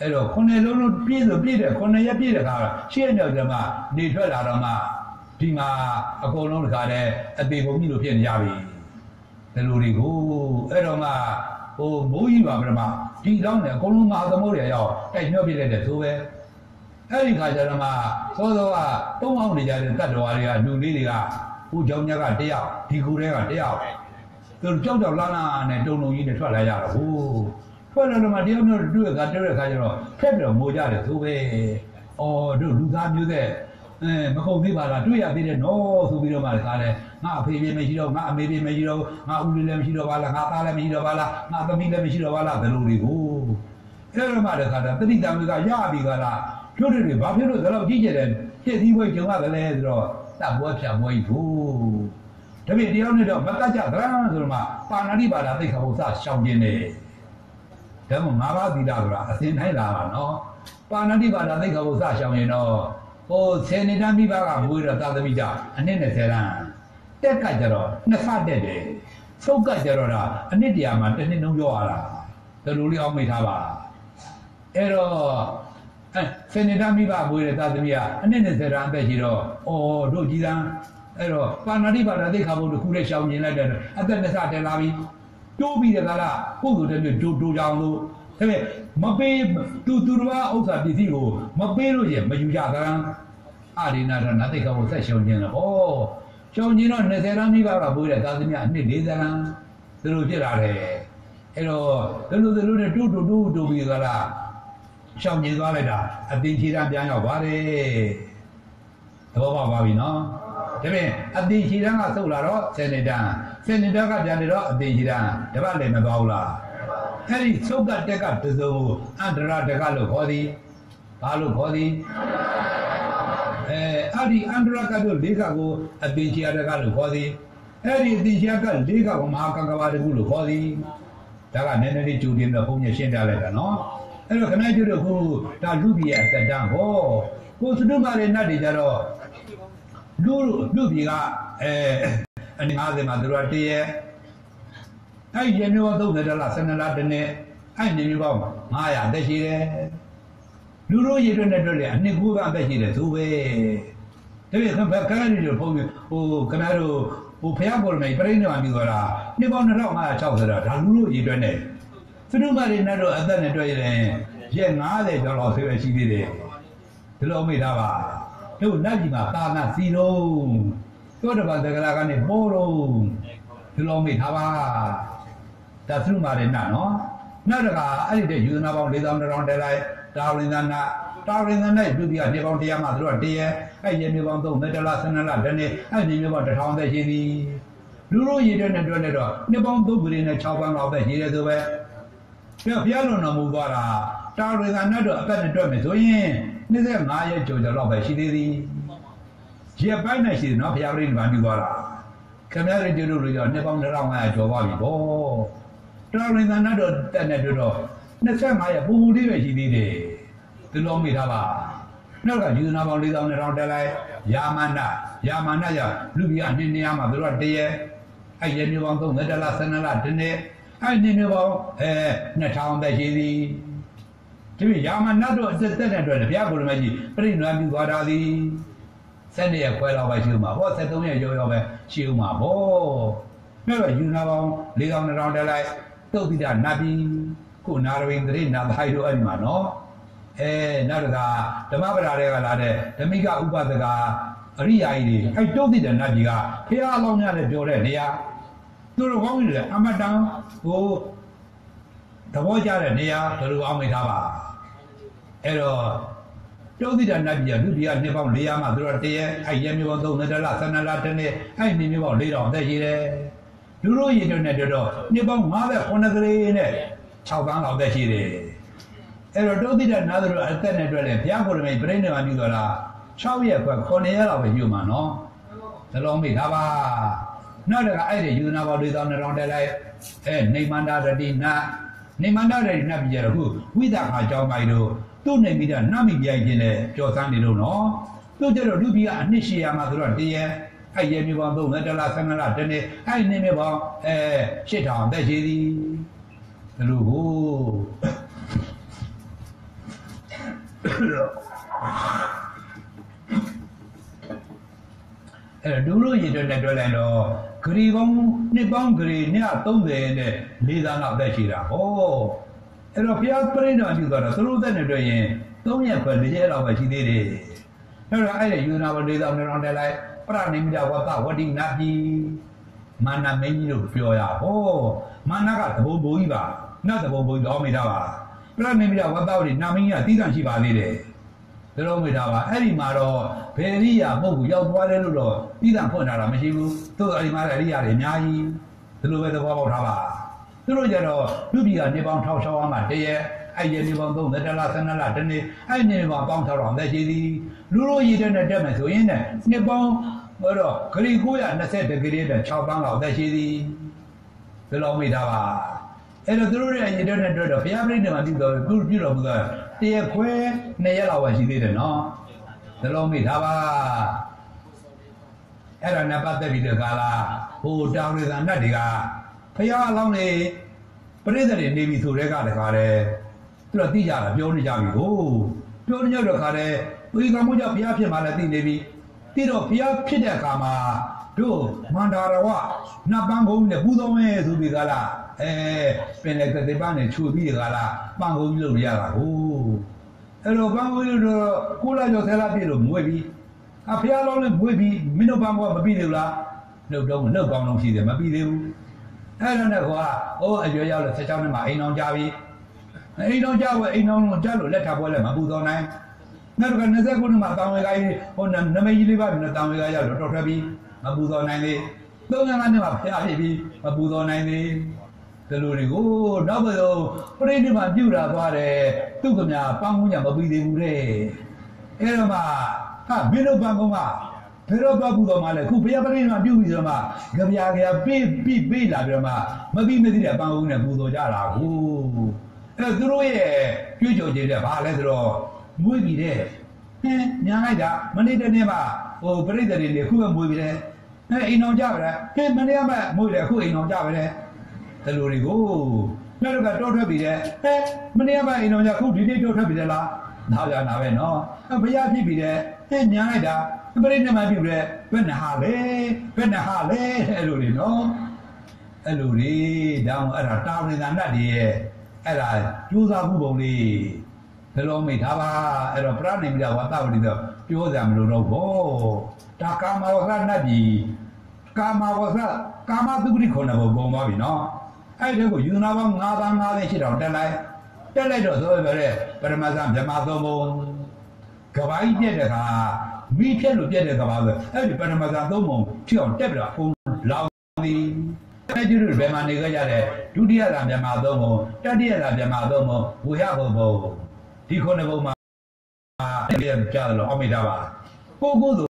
အဲ့တော့ခုနှစ်လုံးလုံးပြည့်ဆိုပြည့်တယ်ခုနှစ်ရက်ပြည့်တဲ့ခါရှေ့တော့ကျမနေထွက်လာတော့မှဒီမှာအကုန်လုံးတခါတည်းအသေးပုံကြီးလိုဖြစ်နေကြပြီဒီလိုတွေကိုအဲ့တော့မှဟိုမိုးကြီးပါပြမဒီလောင်းနဲ့အကုန်လုံးငါသမုတ်ရရောက်တိုက်မြော့ပြလိုက်တဲ့သိုးပဲအဲ့ဒီခါကျတော့မှစောစောကတုံးအောင်နေကြတဲ့တတ်တော်တွေကလူလေးတွေကဟိုကြောင်ညက်ကတယောက်ဒီကူတွေကတယောက် သူကြောက်ကြောက်လာလာနဲ့တုံလုံးကြီးနဲ့ထွက်လာကြတော့ဟိုထွက်လာတော့မှတယောက်မျိုးတွေ့ကတွေ့တဲ့ခါကျတော့ဖက်ပြီးတော့ငိုကြတယ်သိုးပဲအော်တို့လူသားမျိုးတဲ့အဲမခုံသေးပါလားတွေ့ရသေးတယ်နော်ဆိုပြီးတော့မှခါလဲငါအဖေပြေမရှိတော့ငါအမေပြေမရှိတော့ငါဦးလေးလည်းမရှိတော့ပါလားငါသားလည်းမရှိတော့ပါလားငါသမီးလည်းမရှိတော့ပါလားဘယ်လိုတွေကိုအဲ့တော့မှတခါတည်းတတိတံတွေကရပြီကလားတို့တွေဘာဖြစ်လို့ဒါတော့ကြည့်ကြတယ်ပြည့်စည်ပွဲကြုံရတယ်လဲဆိုတော့တပ်ပွဲဖြတ်ပွဲကြီးဖို့ တပည့်တယောက်နဲ့တော့မကကြသလားဆိုတော့မှပါဏာတိပါဒသိခါဘုစရှောင်ခြင်းနေဒါမှငါးပါးသီလဆိုတာအစဉ်တိုင်းလာတာနော်ပါဏာတိပါဒသိခါဘုစရှောင်ရင်တော့ဟိုဆယ်နှစ်တန်းမိဘကမွေးတော့သာသမီကြအနည်းနဲ့ဆယ်တန်းတက်ကကြတော့နှစ်ဆတက်တယ်သုတ်ကကြတော့ဒါအနည်းတရာမှာတစ်နှစ်လုံးရောရတာဒါလိုလေးအောင်မိထားပါအဲ့တော့အဲဆယ်နှစ်တန်းမိဘမွေးတဲ့သာသမီကအနည်းနဲ့ဆယ်တန်းအသက်ရှိတော့အော်တို့ကြီးတန်း အဲ့တော့ပါဏာတိပါဒသိခါဘုတစ်ခုနဲ့ရှောင်ကျင်လိုက်တယ်အသက်နှစ်ဆတက်လာပြီတိုးပြီးတဲ့ကလာပုဂ္ဂိုလ်တည်းတိုးတိုးကြအောင်လို့ဒါပေမဲ့မပေးသူသူတော်ဥစ္စာပစ္စည်းကိုမပေးလို့ရမယူကြတာအာရိနာတော့နတ်တိကောင်ကိုဆက်ရှုံခြင်းတော့ဩရှုံခြင်းတော့20ရမ်းမိပါကဘိုးတဲ့သာသမီအနှစ်40ရမ်းသူတို့ဖြစ်လာတယ်အဲ့တော့ဒီလိုဒီလိုနဲ့တူတူတူတူပြီးကြလားရှောင်ကျင်သွားလိုက်တာအတင်းချီရန်ပြန်ရောက်ပါတယ်သဘောပေါက်ပါပြီနော် ဒါပြင်အတင်ရှိတန်းကဆုတ်လာတော့ဆယ်နှစ်တန်းဆယ်နှစ်တန်းကပြန်နေတော့အတင်ရှိတန်းတပတ်လည်းမသွားဘူးလားအဲ့ဒီဆုတ်ကတက်ကတစုံအန္တရာတကလို့ခေါ်သည်ဘာလို့ခေါ်သည်အဲအဲ့ဒီအန္တရာကတို့လေးကကိုအတင်ရှိတကလို့ခေါ်သည်အဲ့ဒီအတင်ရှိကလေးကကိုမဟာကံကဘာတကူလို့ခေါ်သည်ဒါကနည်းနည်းလေးကြိုတင်တော့ဘုန်းကြီးရှင်းပြလိုက်တာနော်အဲ့တော့ခဏကျတော့ခုဒါလူပြည်ရဲ့အသက်တန်းဟောကိုစတုမာရဲ့နတ်တွေကြတော့ လူလူပြည်ကအဲအနည်း50မှာသူတို့ကတည်းရဲ့အဲ့ရမျိုး30ဒေါ်လာ12လတနေ့အဲ့နေမျိုးပေါင်း900အသက်ရှိတယ်လူတို့ရည်ရွယ်နဲ့တွေ့လေအနှစ်ကူကအသက်ရှိတယ်သူပဲတပည့်ခက်ခက်နေလို့ဖုန်းဟိုခင်ဗျားတို့ဟိုဖះပေါ်မယ်ပြိဋိနိဗ္ဗာန်ပြီးသွားတာနှစ်ပေါင်း2560တာဒါလူတို့ရည်ရွယ်နဲ့သူတို့မတွေနဲ့တော့အသက်နဲ့တွေ့ရင်ရက်90ကျော်လောက်ဆေးပဲရှိသေးတယ်ဒီလိုမိထားပါ တို့နတ်ကြီးမှာတာနာစီတော့တို့တပတ်တကလာကနေပိုးတော့ဒီလိုမိထားပါဒါသူတို့မတွေနတ်နော်နောက်တကအဲ့ဒီတဲ့ယူဇနာပေါင်း4000တောင်တဲလိုက်တာဝရင်သနာတာဝရင်သနာပြုပြီးနှစ်ပေါင်း100မှသူတို့ကတည်းရဲ့အဲ့ရမြေပေါင်း3မေတ္တလ12လတနေ့အဲ့ဒီမြေပေါင်း1000သက်ရှိသည်လူတို့ရည်တဲ့နဲ့တွဲနေတော့နှစ်ပေါင်း3ဂရီနဲ့6ပန်းလောက်သက်ရှိတယ်ဆိုပဲပြဘုရားလုံးတော်မူသွားတာတာဝရင်သနာတော့အသက်နဲ့တွဲမယ်ဆိုရင် 25ရက်ကျော်ကျော်လောက်ပဲရှိသေးသည်ရက်ပိုင်းနဲ့ရှိတယ်နော်ဘုရားပြိဋိဘံပြုသွားတာခင်ဗျားတို့တို့တို့ကြောင့်နှစ်ပေါင်း1500ကျော်သွားပြီဗောတာဝရင်သနာတော့တက်နေတော့25ရက်ပူပူလေးပဲရှိသေးတယ်ဒီလိုမိထားပါနောက်ကယူဇနာပေါင်း4000နဲ့တောင်တက်လိုက်ယာမန္တယာမန္တရလူကြီးအနှစ်နေရာမှာသူတို့ကတည်းရဲ့အဲ့ရမျိုးပေါင်း30လ12လဒီနေ့အဲ့ဒီမျိုးပေါင်းအဲ2000ပဲရှိသည် ဒီယာမန္တတို့အသက်သက်တဲ့အတွက်ဘုရားကိုယ်တော်ကြီးပြိဋိနွမ်းပြုသွားတာသည်7ရက်ခွဲလောက်ပဲရှိဦးမှာဟော73ရက်ရောရောပဲရှိဦးမှာဗောနောက်တော့ယူဇနာပေါင်း4000နဲ့တောင်တက်လိုက်သုတ်တိဒနတ်ပြည်ခုနာရဝိန္ဒရိနာသာယတို့အဲ့ဒီမှာနော်အဲနောက်တကဓမ္မပဒါတွေကလာတဲ့ဓမိကဥပဒကအရိယာကြီးတွေအဲ့တုတ်တိတဲ့နတ်ကြီးကဖះအလောင်းများလည်းပြောတဲ့နေရာသူတို့ကောင်းကြီးတယ်အမတန်ဟိုသဘောကျတဲ့နေရာဘယ်လိုအောင်မိထားပါ အဲ့တော့တုတ်တိတဲ့နတ်ကြီးကဒုတိယနှစ်ပေါင်း400မှသူတို့တည်းရဲ့အဲ့ရဲမျိုးပေါင်း3နှစ်လ12လတစ်နှစ်အဲ့နေမျိုးပေါင်း4000အသက်ရှိတယ်လူတို့ရည်တွေနဲ့တော့နှစ်ပေါင်း58ကလေးနဲ့6ပန်းလောက်သက်ရှိတယ်အဲ့တော့တုတ်တိတနာသတို့အသက်နဲ့အတွက်လည်းဘုရားကိုယ်တော်မြတ်ပြိဋိနိဗ္ဗာန်ပြုတော်လား6ရက်ကွ9ရက်လောက်ပဲပြုမှာနော်သလုံးမိထားပါနောက်တကအဲ့ဒီယူနာဘောတွေသောနှောင်းတက်လိုက်အဲနေမန္တရတိနာနေမန္တရတိနာပြကြတော့ခုဝိသခါကြောင်းပိုင်တို့ သူ့နေမိတာနတ်မိပြိုင်ခြင်းနဲ့ကြော်စမ်းနေလို့နော်သူ့ကြတော့လူပြည်ကအနှစ်ရှည်ရမှာဆိုတော့တည်းရဲ့အဲ့ရမြေပေါင်း3လတလား12လတနေ့အဲ့နေမြေပေါင်းအဲ8000တက်ရှိသည်ဘလို့ကိုအဲ့ဒူလို့ရည်တွက်နဲ့တွက်လိုက်တော့ဂရီပေါင်းနှစ်ပေါင်းဂရီ130နဲ့၄သန်းလောက်သက်ရှိတာဟော အဲ့တော့ဘုရားပြိဋ္ဌာန်ပြုသွားတာသူတို့သက်နဲ့တွက်ရင်3ရက်ခွဲ၄ရက်လောက်ပဲရှိသေးတယ်အဲ့တော့အဲ့ဒီယူနာဘ၄သောင်းနဲ့တော့တက်လိုက်ပရဏိမိတဝတ္တဝတိနာပြီမာနမင်းကြီးတို့ပြောရဟောမာနကသဘုံဘိုးကြီးပါနတ်သဘုံဘိုးကြီးတော်မိတာပါပြရဏိမိတဝတ္တဝတိနာမင်းကြီးကတည်တံ့ရှိပါသေးတယ်ဒါတော့မိတာပါအဲ့ဒီမှာတော့ဘယ်ရိယာပုဂ္ဂိုလ်ရောက်သွားတယ်လို့တော့ပြီးတာဖွင့်ထားတာမရှိဘူးသူအဲ့ဒီမှာအရိယာတွေအများကြီးဒီလိုပဲသဘောပေါက်ထားပါ သူတို့ကြတော့လူပြည်ကနေပေါင်း1600မှာတည်းရဲ့အဲ့ဒီနေပေါင်း30တလား12လတနေ့အဲ့ဒီနေပေါင်းပေါင်း600သက်ရှိသည်လူတို့ရည်တဲ့နဲ့တက်မယ်ဆိုရင်ねနှစ်ပေါင်းဟောတော့ဂရီ920ဒီဂရီနဲ့6ပန်းလောက်သက်ရှိသည်ဘယ်လိုမိတာပါအဲ့တော့သူတို့ရဲ့ရည်တဲ့နဲ့တွေ့တော့ဘုရားပြိဋ္ဌာန်မှာပြုတော်ပြုပြုတော်မူတာတရခွဲ2ရက်လောက်ပဲရှိသေးတယ်နော်သလုံးမိထားပါအဲ့ဒါနဲ့ပတ်သက်ပြီးတော့ကာလာဟိုတောင်ရသနတ်တွေက ဖရာအလောင်းနေပရိသတ်တွေနေပြီဆိုတဲ့ကတခါတည်းသူတို့သိကြတာပြောနေကြပြီကိုပြောနေကြတော့ခါတည်းသူကမှုကြောင့်ဘုရားဖြစ်မှလည်းသိနေပြီသိတော့ဘုရားဖြစ်တဲ့အခါမှာတို့မန္တာရဝနတ်ပန်းကုန်းနဲ့ပူတော်မဲဆိုပြီးကလားအဲပင်လေကတိပန်းနဲ့ခြူပြီးကလားပန်းကုန်းကြီးလို့ရတာကိုအဲ့တော့ပန်းကုန်းလို့တော့ကိုလာကျော်ဆဲလာပြည့်လို့မွေးပြီးအဖျားလောင်းနဲ့မွေးပြီးမင်းတို့ပန်းကုန်းကမပြီးသေးဘူးလားနှုတ်တော့နှုတ်ကောင်းလုံးရှိတယ်မပြီးသေးဘူး အဲ့တော့နဲ့ကွာဟိုအရွယ်ရောက်လို့16နှစ်မှအိမ်အောင်ကြပြီအိမ်အောင်ကြဝဲအိမ်အောင်လုံးကြလို့လက်ထပ်ပွဲလည်းမပူတော်နိုင်နောက်တစ်ခါ29ခုမှာတောင်ဝေကကြီးဟိုနမိတ်ကြီးလေးပါပြီးတော့တောင်ဝေကရောက်တော့တော်ထွက်ပြီးမပူဇော်နိုင်သေး35နှစ်မှာဖျားဖြစ်ပြီးမပူဇော်နိုင်သေးဒီလိုတွေကိုနောက်ဘယ်လိုပြိဋိမှာပြုတာသွားတယ်သူ့ကများပန်းကုန်းညာမပြီးသေးဘူးတဲ့အဲ့တော့မှဟာမင်းတို့ပန်းကုန်းက ဘယ်တော့ပတ်ပူတော်မှလဲခုဘုရားပရိနိဗ္ဗာန်ပြုပြီးတော့မှကြပြာကြပြပေးပြီးပေးလာပြီးတော့မှမပြီးမသိတဲ့ပန်းကုန်းနဲ့ပူတော်ကြတာကိုအဲ့တော့သူတို့ရဲ့ကြွေးကြော်ခြင်းတဲ့ဘာလဲဆိုတော့မွေးပြီးတဲ့ဟင်းညာလိုက်တာမနေ့တနေ့မှဟိုပြိတ္တတွေလေခုပဲမွေးပြီးတဲ့အဲအိမ်အောင်ကြပါလားဟင်းမနေ့ကမှမွေးတယ်အခုအိမ်အောင်ကြပါလေဒီလိုတွေကိုနောက်တော့ကတော့ထွက်ပြီးတဲ့ဟဲမနေ့ကမှအိမ်အောင်ကြခုဒီနေ့တော့ထွက်ပြီးတဲ့လားနားရနာပဲနော်ဘုရားဖြစ်ပြီးတဲ့ ဟဲညာလိုက်တာပရိနိဗ္ဗာန်ပြုတဲ့ဘယ်နှဟာလဲဘယ်နှဟာလဲအဲ့လိုလေနော်အဲ့လိုလေဒါမှအဲ့ဒါတာဝန်သာနတ်တွေရဲ့အဲ့ဒါကြိုးစားမှုပုံလေးဘယ်လိုမိထားပါအဲ့တော့ပရဏိမိတဝါသဝတိတော့ပြောကြမလို့တော့ဘောဒါကာမဝကနတ်ကြီးကာမဝကကာမသုပတိခုနဘုံပေါ်သွားပြီနော်အဲ့ဒီကိုယူနာပေါင်း9ပါး9သိရှိတော့တက်လိုက်တက်လိုက်တော့ဆိုပြောတဲ့ပရမဇ္ဇဗြဟ္မာသုံးဘုံ ကဘာကြီးပြက်တဲ့ခါမိဖြက်လို့ပြက်တဲ့ကဘာဆိုအဲ့ဒီပရမဇ္ဇသုံးဘုံဖြည့်အောင်တက်ပြီးတော့အုံလောင်သည်အဲ့ဒီလိုဘယ်မှာနေကြကြတဲ့ဒုတိယသာဗြဟ္မာသုံးဘုံတတိယသာဗြဟ္မာသုံးဘုံဝေဟဘုံဘုံဒီခုနှစ်ဘုံမှာအဲ့ဒီကြားလို့အောက်မိတာပါကိုကို